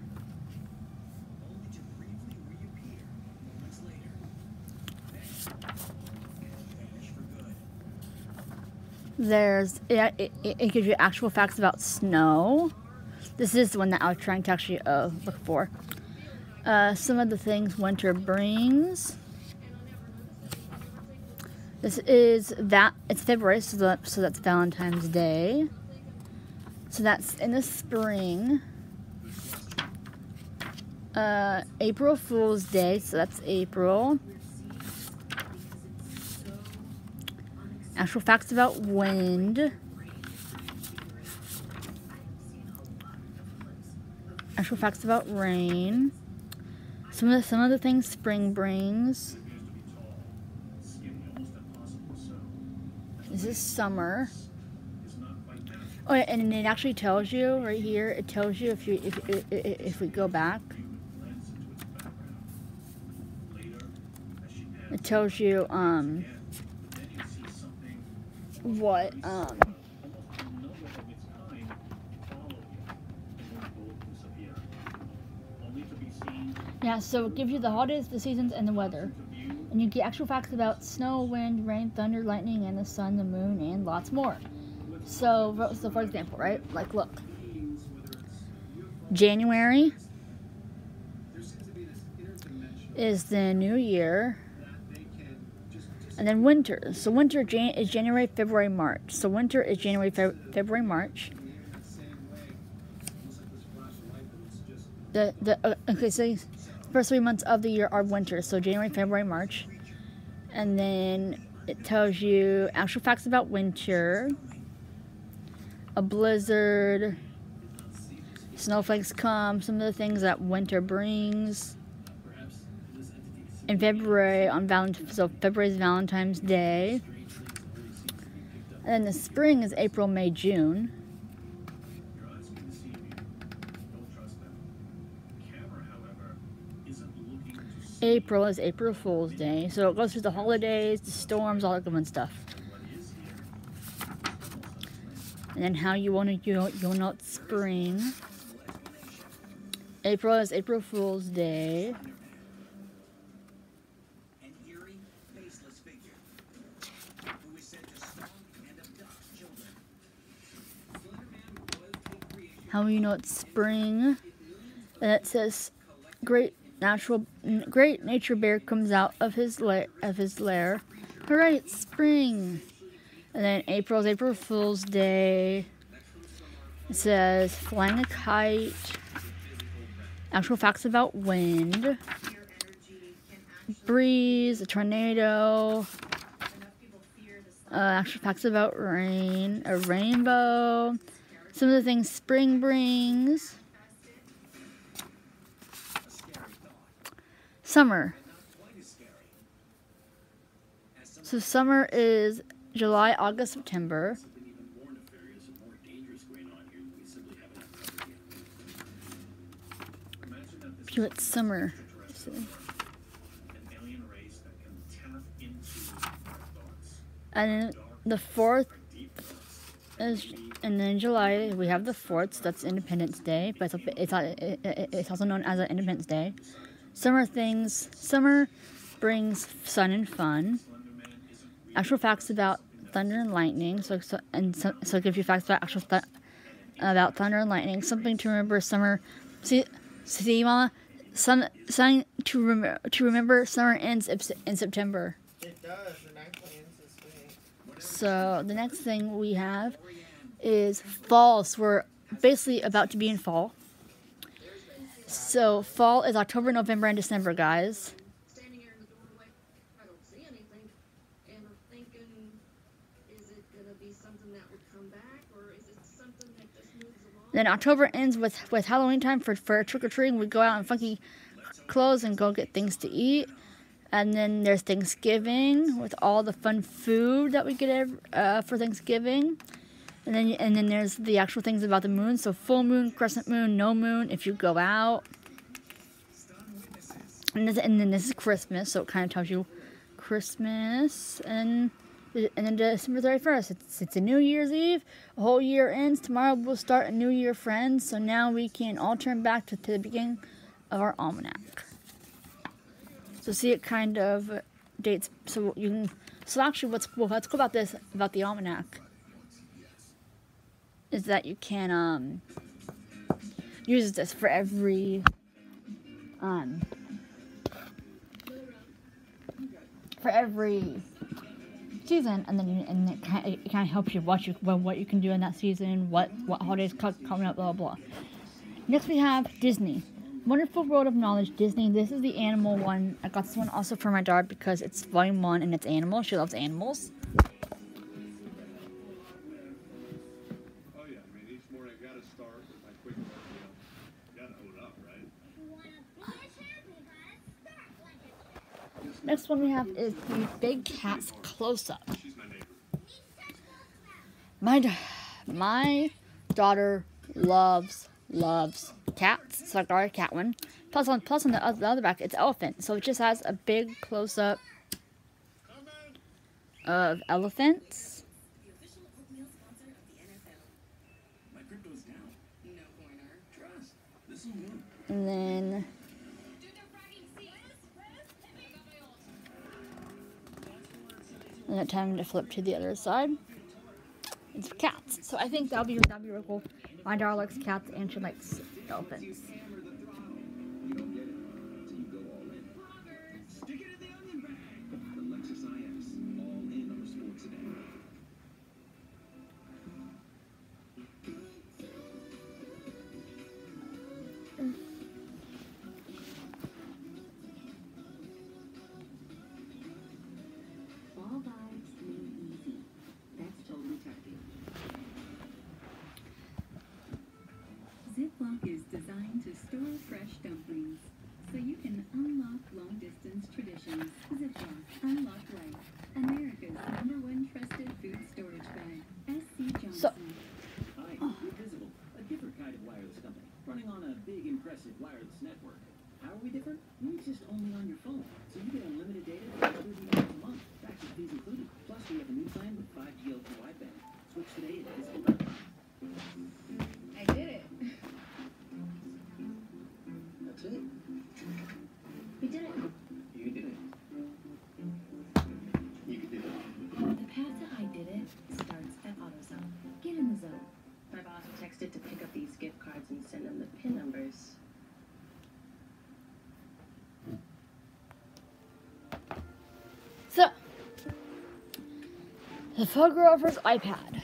there's it, it, it gives you actual facts about snow. This is the one that I was trying to actually uh, look for. Uh, some of the things winter brings. This is that it's February, so, so that's Valentine's Day. So that's in the spring. Uh, April Fool's Day, so that's April. Actual facts about wind. Actual facts about rain. Some of the, some of the things spring brings. This summer. Oh, and it actually tells you right here. It tells you if you if if, if we go back. It tells you um what um yeah. So it gives you the holidays, the seasons, and the weather. And you get actual facts about snow, wind, rain, thunder, lightning, and the sun, the moon, and lots more. So, for- so for example, right? Like, look. January is the new year. And then winter. So winter Jan- is January, February, March. So winter is January, Feb- February, March. The the uh, okay, so first three months of the year are winter. So January, February, March, and then it tells you actual facts about winter. A blizzard. Snowflakes come. Some of the things that winter brings. In February on Valentine's, so February is Valentine's Day. And then the spring is April, May, June. Your eyes can deceive you. Don't trust them. Camera, however, isn't looking to see April is April Fool's Day. So it goes through the holidays, the storms, all that good stuff. And then how you want to you you'll it's spring. April is April Fool's Day. How you know it's spring. And it says great natural great nature bear comes out of his of his lair. All right, spring. And then April's April Fool's Day. It says flying a kite. Actual facts about wind. Breeze, a tornado. Uh, actual facts about rain, a rainbow, some of the things spring brings. A scary thought, Summer. but not quite as scary. As some So summer is July, August, September. Something even more nefarious and more dangerous going on here that we simply haven't uncovered So summer. that can tap into our thoughts, And then the fourth is, and then July we have the fourth. So that's Independence Day, but it's it's it's also known as Independence Day. Summer things. Summer brings sun and fun. Slender Man isn't really Actual facts about thunder and lightning. So, so and so, so it gives you facts about actual th- about thunder and lightning. Something to remember. Summer. See, see, Mama. Some something to remember. To remember. Summer ends in September. It does, and actually ends this week. So the next thing we have is fall. So we're basically about to be in fall. So fall is October, November, and December, guys. standing here in the doorway, I don't see anything, and I'm thinking, is it gonna be something that would come back, or is it something that just moves along? Then October ends with with Halloween time for for trick or treating. We go out in funky clothes and go get things to eat. And then there's Thanksgiving with all the fun food that we get uh, for Thanksgiving. And then and then there's the actual things about the moon. So full moon, crescent moon, no moon. If you go out. And, this, and then this is Christmas, so it kind of tells you Christmas and and then December thirty first. It's it's a New Year's Eve. A whole year ends. Tomorrow we'll start a new year, friends. So now we can all turn back to, to the beginning of our almanac. So see, it kind of dates. So you can. So actually, what's what's cool about this about the almanac is that you can um use this for every um for every season, and then and it kind of, helps you what you what, you can do in that season, what what holidays co- coming up, blah. blah. Next we have Disney, Wonderful World of Knowledge. Disney. This is the animal one. I got this one also for my daughter because it's volume one and it's animal. She loves animals. Next one we have is the Big Cat's Close Up. My. My da- my daughter loves loves cats, so I got a cat one. Plus on plus on the other, the other back, it's elephant, so it just has a big close up of elephants. And official and then time to flip to the other side. It's cats. So I think that'll be that'll be really cool. My daughter likes cats and she likes elephants. To store fresh dumplings, the photographer's iPad.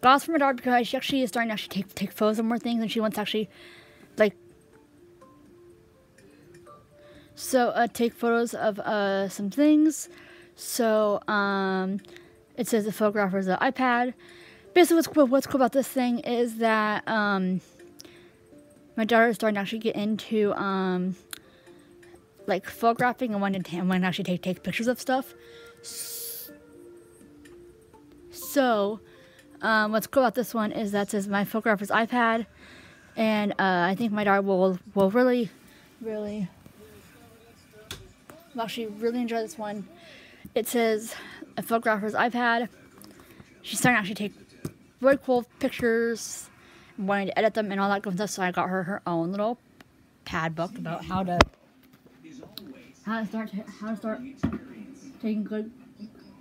Got from my daughter because she actually is starting to actually take take photos of more things and she wants to actually like so uh, take photos of uh, some things. So um, it says the photographer's uh, iPad. basically what's cool, what's cool about this thing is that um, my daughter is starting to actually get into um, like photographing and wanting to, wanting to actually take, take pictures of stuff. So, um, what's cool about this one is that says my photographer's iPad, and uh, I think my daughter will will really, really, will actually really enjoy this one. It says a photographer's iPad. She's starting to actually take really cool pictures, wanting to edit them and all that good stuff. So I got her her own little pad book about how to how to start how to start taking good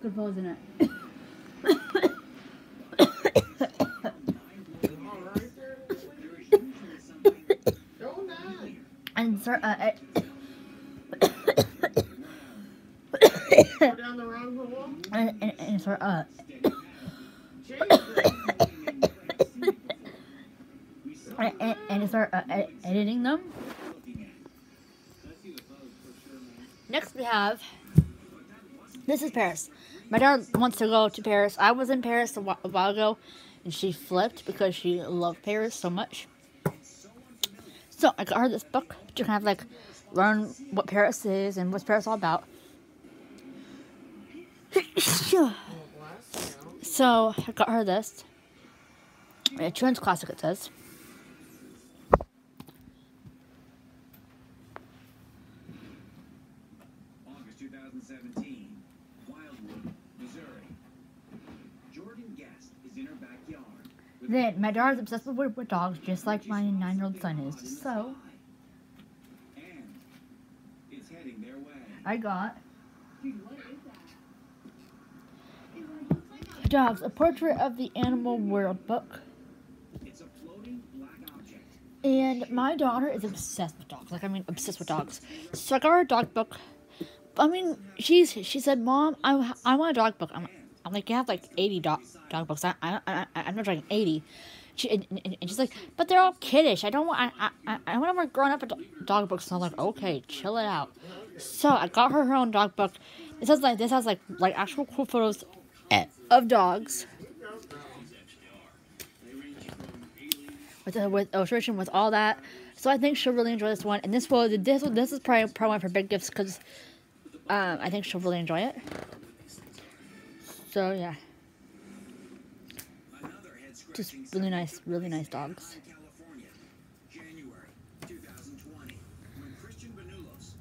good photos in it. And start uh, uh, and, and, and and, and, and start uh, ed- editing them. Next we have this is Paris. My dad wants to go to Paris. I was in Paris a while ago, and she flipped because she loved Paris so much. So I got her this book to kind of like learn what Paris is and what's Paris all about. so I got her this. A children's classic it says. August 2017, Wildwood, Missouri. Jordan Guest is in her backyard. My daughter's obsessed with, with dogs just like my nine year old son is. So. I got Dogs, a portrait of the animal world book. And my daughter is obsessed with dogs. Like I mean obsessed with dogs. So I got her a dog book. I mean, she's she said, "Mom, I, I want a dog book." I'm, I'm like, "You have like 80 dog dog books. I I, I I'm not trying 80." She and, and, and she's like, "But they're all kiddish. I don't want I I, I want more grown up dog books." So I'm like, "Okay, chill it out." So I got her her own dog book. It says like this has like like actual cool photos of dogs. with uh, with illustration with all that. So I think she'll really enjoy this one. And this will this this is probably probably one of her big gifts because um, I think she'll really enjoy it. So yeah, just really nice, really nice dogs. California, January 2020, when Christian Benulos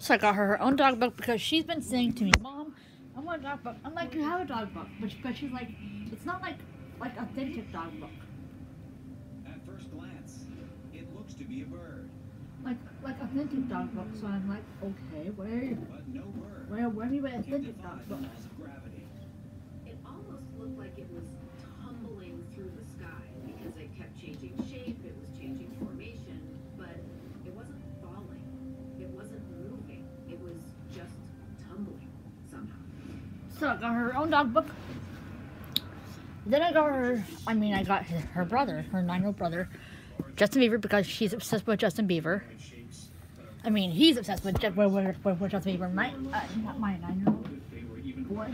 So I got her her own dog book because she's been saying to me, "Mom, I want a dog book." I'm like, "You have a dog book," but, she, she's like, "It's not like like authentic dog book, At first glance, it looks to be a bird, like like authentic dog book." So I'm like, "Okay, where but no bird where where do you get can authentic defy dog book?" So I got her own dog book. Then I got her, I mean, I got her, her brother, her nine year old brother, Justin Bieber, because she's obsessed with Justin Bieber. I mean, he's obsessed with, with, with, with, with Justin Bieber, my, uh, not my nine year old boy.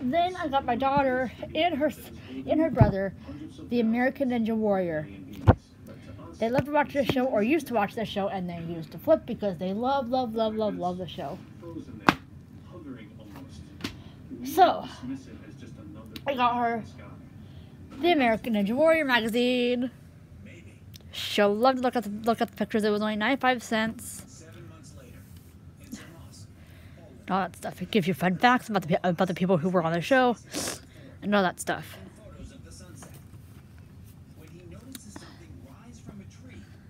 Then I got my daughter and her and her brother, the American Ninja Warrior. They love to watch this show, or used to watch this show, and they used to flip because they love, love, love, love, love the show. Frozen there, hovering almost. So, I got her the American Ninja Warrior magazine. She'll love to look at the look at the pictures. It was only ninety five cents. All that stuff. It gives you fun facts about the about the people who were on the show, and all that stuff.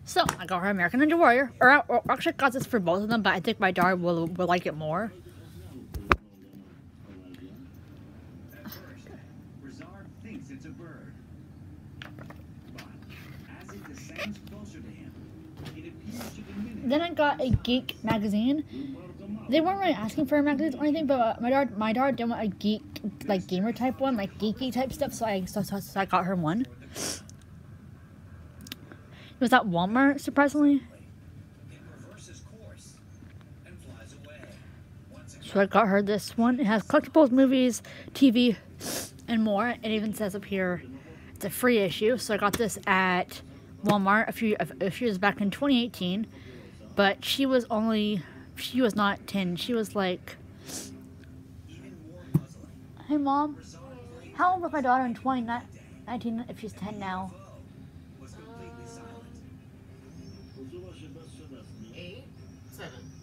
So I got her American Ninja Warrior, or, or actually got this for both of them, but I think my daughter will will like it more. at first, Brizard thinks it's a bird. But as it descends closer to him, it appears to diminish. Then I got a geek magazine. They weren't really asking for a magazine or anything, but my dad, my dad didn't want a geek like gamer type one, like geeky type stuff. So I so, so, so I got her one. It was at Walmart, surprisingly. So I got her this one. It has collectibles, movies, TV, and more. It even says up here it's a free issue. So I got this at Walmart a few a few years back in 2018. But she was only she was not 10. She was like Hey mom, how old was my daughter in 2019 if she's 10 now?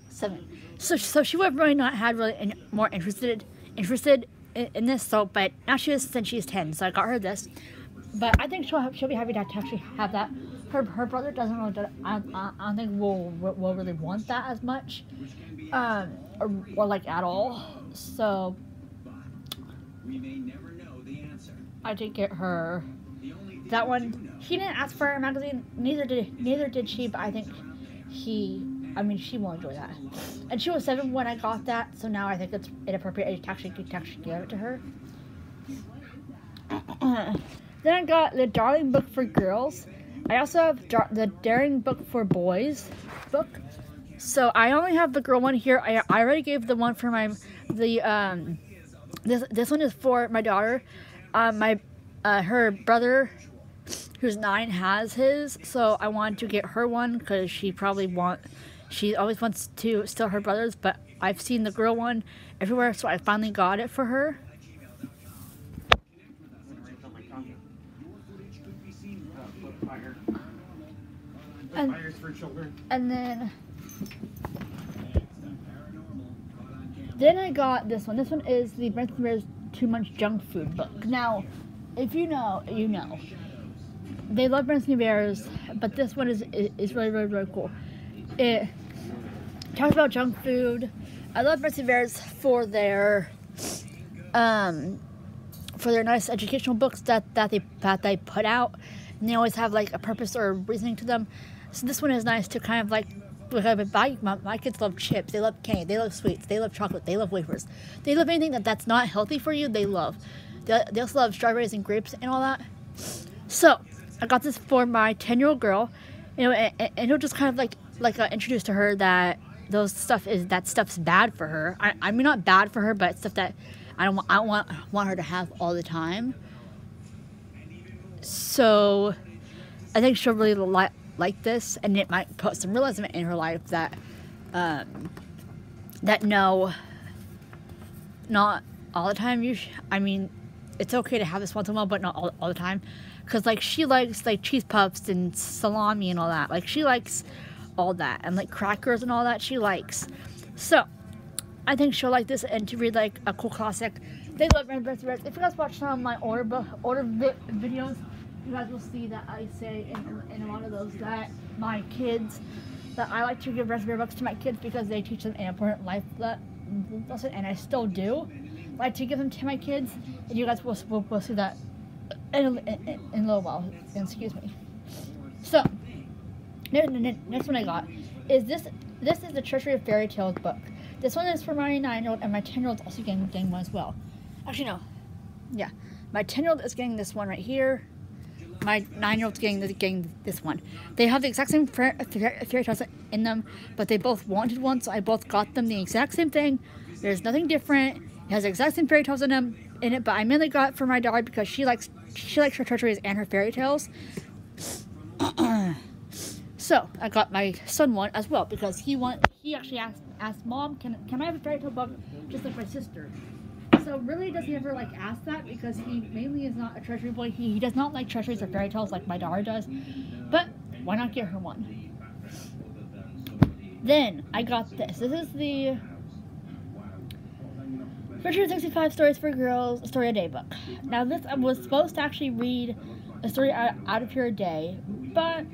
Seven. So so she would have really not had really in, more interested interested in, in this. So but now she is since she's 10. So I got her this. But I think she'll have, she'll be happy to actually have that. Her her brother doesn't really. I, I, don't think will will really want that as much, um, or, or like at all. So. I did get her that one. He didn't ask for a magazine. Neither did neither did she. But I think he. I mean, she will enjoy that. And she was seven when I got that, so now I think it's inappropriate to actually, to actually give it to her. then I got the Daring Book for Girls. I also have Dar- the Daring Book for Boys book. So I only have the girl one here. I, I already gave the one for my the um this this one is for my daughter. Um, my uh, her brother who's nine has his, so I wanted to get her one because she probably want she always wants to steal her brother's, but I've seen the girl one everywhere, so I finally got it for her. And, Fires for children. and then then I got this one. This one is the Berenstain Bears Too Much Junk Food book. Now, if you know, you know. They love Berenstain Bears, but this one is is really really really cool. It talks about junk food. I love Berenstain Bears for their um for their nice educational books that that they that they put out, and they always have like a purpose or reasoning to them. So this one is nice to kind of like. like, My, my, kids love chips. They love candy. They love sweets. They love chocolate. They love wafers. They love anything that, that's not healthy for you. They love. They, they also love strawberries and grapes and all that. So I got this for my ten year old girl, you know, and, and it'll just kind of like like uh, introduce to her that those stuff is that stuff's bad for her. I, I mean not bad for her, but stuff that I don't want I don't want want her to have all the time. So I think she'll really li- like this, and it might put some realism in her life that um, that no, not all the time. You, I mean, it's okay to have this once in a while, but not all, all the time. Cause like she likes like cheese puffs and salami and all that. Like she likes all that and like crackers and all that. She likes. So I think she'll like this and to read like a cool classic. They love Red Breath If you guys watch some of my order book order vi- videos, you guys will see that I say in, in a lot of those that my kids that I like to give recipe books to my kids because they teach them an important life le- lesson, and I still do I like to give them to my kids. And you guys will, will, will see that in, a- in, in a little while. Excuse me. So, next, next one I got is this. This is the Treasury of Fairy Tales book. This one is for my nine-year-old, and my ten-year-old is also getting, getting one as well. Actually, no. Yeah, my ten-year-old is getting this one right here. My nine-year-old's getting, the, getting this one. They have the exact same fa- fa- fairy tales in them, but they both wanted one, so I both got them the exact same thing. There's nothing different. It has the exact same fairy tales in them in it, but I mainly got it for my daughter because she likes she likes her treasuries and her fairy tales. so I got my son one as well because he want he actually asked asked mom can can I have a fairy tale book just like my sister. So really does he ever like ask that because he mainly is not a treasury boy. He, he does not like treasuries or fairy tales like my daughter does. But why not get her one? Then I got this. This is the 365 Stories for Girls Story a Day book. Now this I was supposed to actually read a story out, out of here a day, but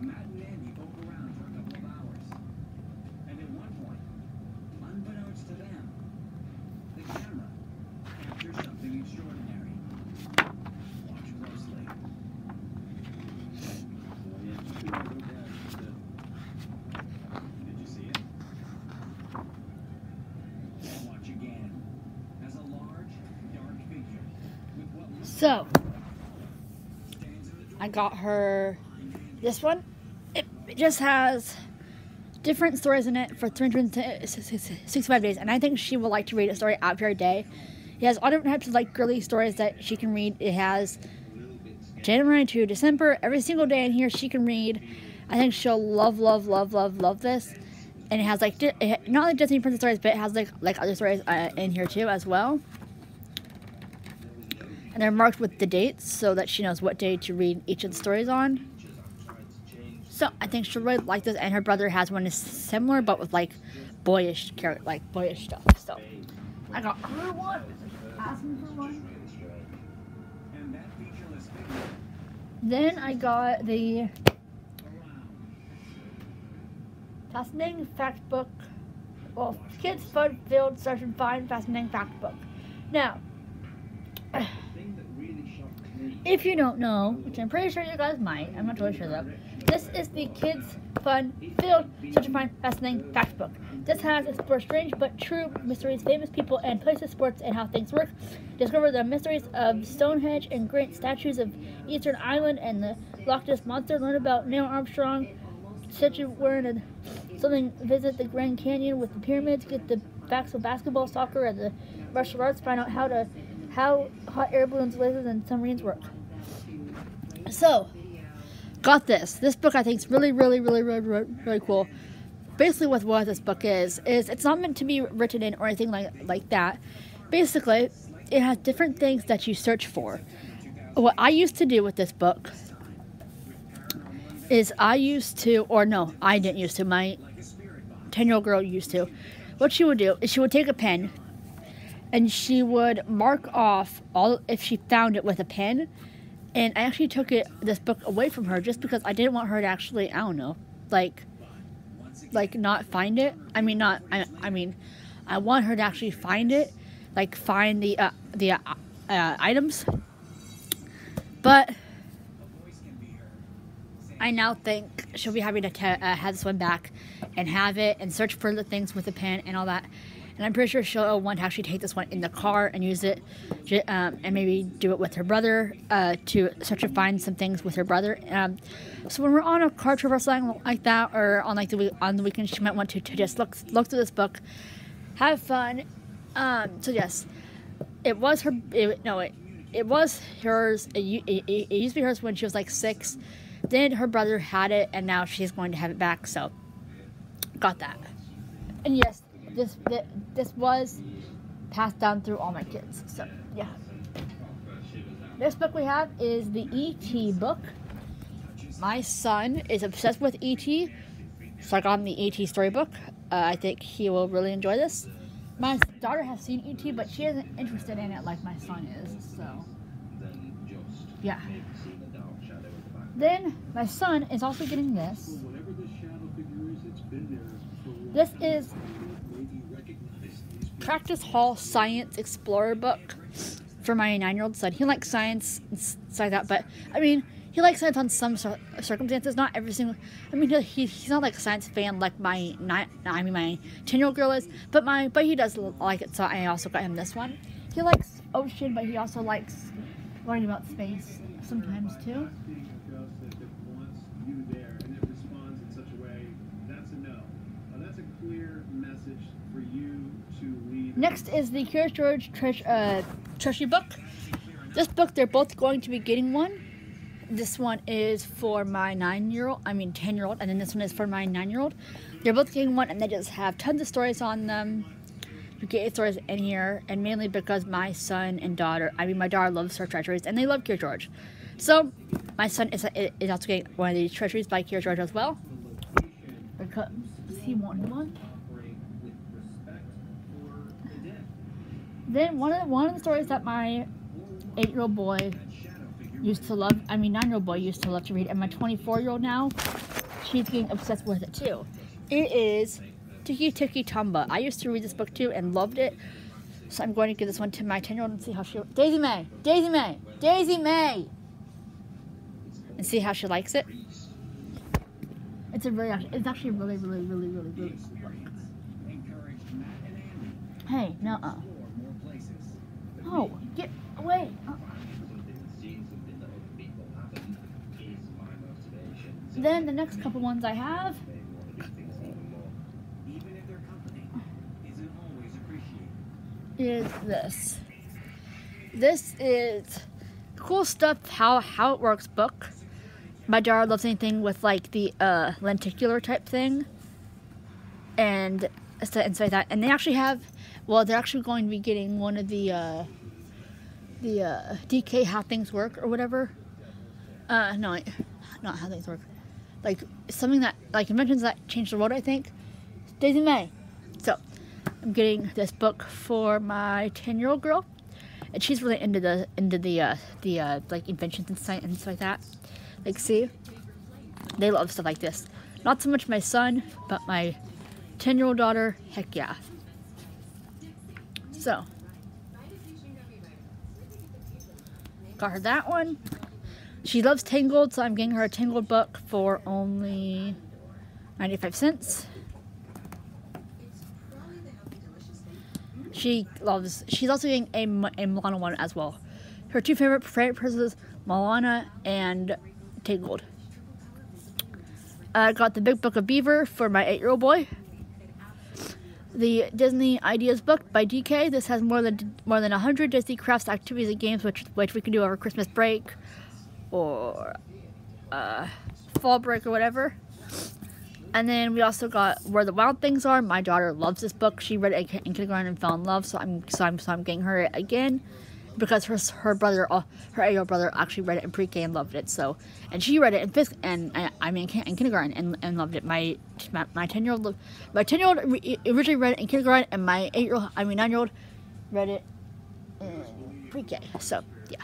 Matt and Andy poke around for a couple of hours. And at one point, unbeknownst to them, the camera captures something extraordinary. Watch closely. Did you see it? Watch again. As a large, dark figure with what looks so stands in I got her this one. It, just has different stories in it for 365 days, and I think she will like to read a story out day. It has all different types of like girly stories that she can read. It has January to December, every single day in here she can read. I think she'll love, love, love, love, love this. And it has like not like Disney princess stories, but it has like like other stories uh, in here too as well. And they're marked with the dates so that she knows what day to read each of the stories on. So I think she'll really like this. And her brother has one that's similar, but with like boyish character, like boyish stuff. So I got her one. Asking for one. And that featureless Then I got the Fascinating Fact Book. Well, Kids Fun Filled Search and Find Fascinating Fact Book. Now, thing that really shocked me if you don't know, which I'm pretty sure you guys might, I'm not totally sure though, this is the Kids Fun Filled Search and Find Fascinating Fact Book. This has explore strange but true mysteries, famous people and places, sports, and how things work. Discover the mysteries of Stonehenge and great statues of Eastern Island and the Loch Ness Monster. Learn about Neil Armstrong, Sichuan, and something. Visit the Grand Canyon with the pyramids. Get the facts of basketball, soccer, and the martial arts. Find out how to how hot air balloons, lasers, and submarines work. So, got this. This book I think is really, really, really, really, really, really cool. Basically, what what this book is is it's not meant to be written in or anything like like that. Basically, it has different things that you search for. What I used to do with this book is I used to, or no, I didn't used to. My ten-year-old girl used to. What she would do is she would take a pen and she would mark off all if she found it with a pen. And I actually took it this book away from her just because I didn't want her to actually I don't know like like not find it. I mean not I, I mean I want her to actually find it, like find the uh, the uh, uh, items. But I now think she'll be happy to uh, have this one back and have it and search for the things with the pen and all that. And I'm pretty sure she'll want to actually take this one in the car and use it, um, and maybe do it with her brother uh, to search and find some things with her brother. Um, so when we're on a car traversing like that, or on like the on the weekend, she might want to, to just look look through this book, have fun. Um, so yes, it was her. It, no, it it was hers. It, it it used to be hers when she was like six. Then her brother had it, and now she's going to have it back. So got that. And yes, this this, was passed down through all my kids. So yeah. This book we have is the E.T. book. My son is obsessed with E.T. So I got him the E.T. storybook. Uh, I think he will really enjoy this. My daughter has seen E.T., but she isn't interested in it like my son is. So yeah. Then my son is also getting this. This is, it's been there for a while. This is Maybe recognize these Prentice Hall Science Explorer book for my nine-year-old son. He likes science and that, but I mean, he likes science on some circumstances. Not every single. I mean, he, he's not like a science fan like my nine. I mean, my ten-year-old girl is. But my but he does like it, so I also got him this one. He likes ocean, but he also likes learning about space sometimes too. Asking a ghost if it wants you there and it responds in such a way, that's a no. Uh, that's a clear message for you to leave. Next is the Curious George treasure, uh, book. This book, they're both going to be getting one. This one is for my nine-year-old, I mean ten-year-old, and then this one is for my nine-year-old. They're both getting one, and they just have tons of stories on them. You get stories in here, and mainly because my son and daughter, I mean my daughter loves her treasuries, and they love Curious George. So my son is, is also getting one of these treasuries by Curious George as well. Because he wanted one. operate with respect for the dead. Then one of the, one of the stories that my eight-year-old boy used to love, I mean nine-year-old boy used to love to read, and my 24-year-old now, she's getting obsessed with it too. It is Tikki Tikki Tembo. I used to read this book too and loved it, so I'm going to give this one to my 10-year-old and see how she. Daisy May, Daisy May, Daisy May, and see how she likes it. It's a really, it's actually really, really, really, really, really cool book. Hey, no, uh, to explore more places. Oh, get away. Then the next couple ones I have is this. This is cool stuff how how it works book. My daughter loves anything with like the uh, lenticular type thing, and and so like that. And they actually have, well, they're actually going to be getting one of the uh, the uh, DK How Things Work or whatever. Uh, no, not How Things Work. Like something that like inventions that change the world. I think. Daisy May. So I'm getting this book for my ten year old girl, and she's really into the into the uh, the uh, like inventions and science and stuff like that. Like, see, they love stuff like this. Not so much my son, but my ten year old daughter. Heck yeah. So got her that one. She loves Tangled, so I'm getting her a Tangled book for only 95 cents. She loves. She's also getting a, a Moana one as well. Her two favorite favorite princesses, Moana and Tangled. I got the Big Book of Beaver for my eight-year-old boy. The Disney Ideas book by DK. This has more than more than hundred Disney crafts, activities, and games, which which we can do over Christmas break, or uh, fall break or whatever. And then we also got Where the Wild Things Are. My daughter loves this book. She read it in kindergarten and fell in love. So I'm so I'm, so I'm getting her it again because her her brother, uh, her eight-year-old brother, actually read it in pre-K and loved it. So and she read it in fifth and I, mean in kindergarten and, and loved it. My my my ten-year-old my ten-year-old originally read it in kindergarten and my eight-year-old I mean nine-year-old read it in pre-K. So yeah.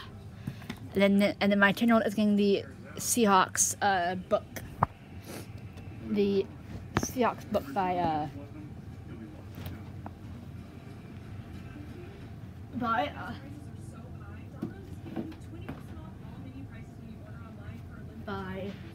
And then and then my ten-year-old is getting the Seahawks uh, book the Seahawks book by uh by uh, Prices are so high. Domino's is giving 20% off all menu prices when you order online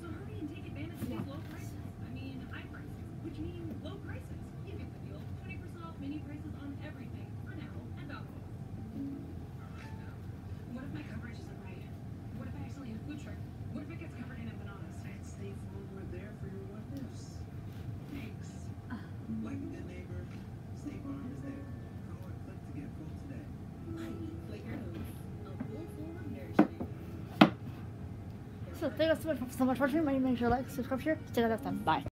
thank you so much so much for watching. Make sure to like, subscribe, share. See you next time. Bye.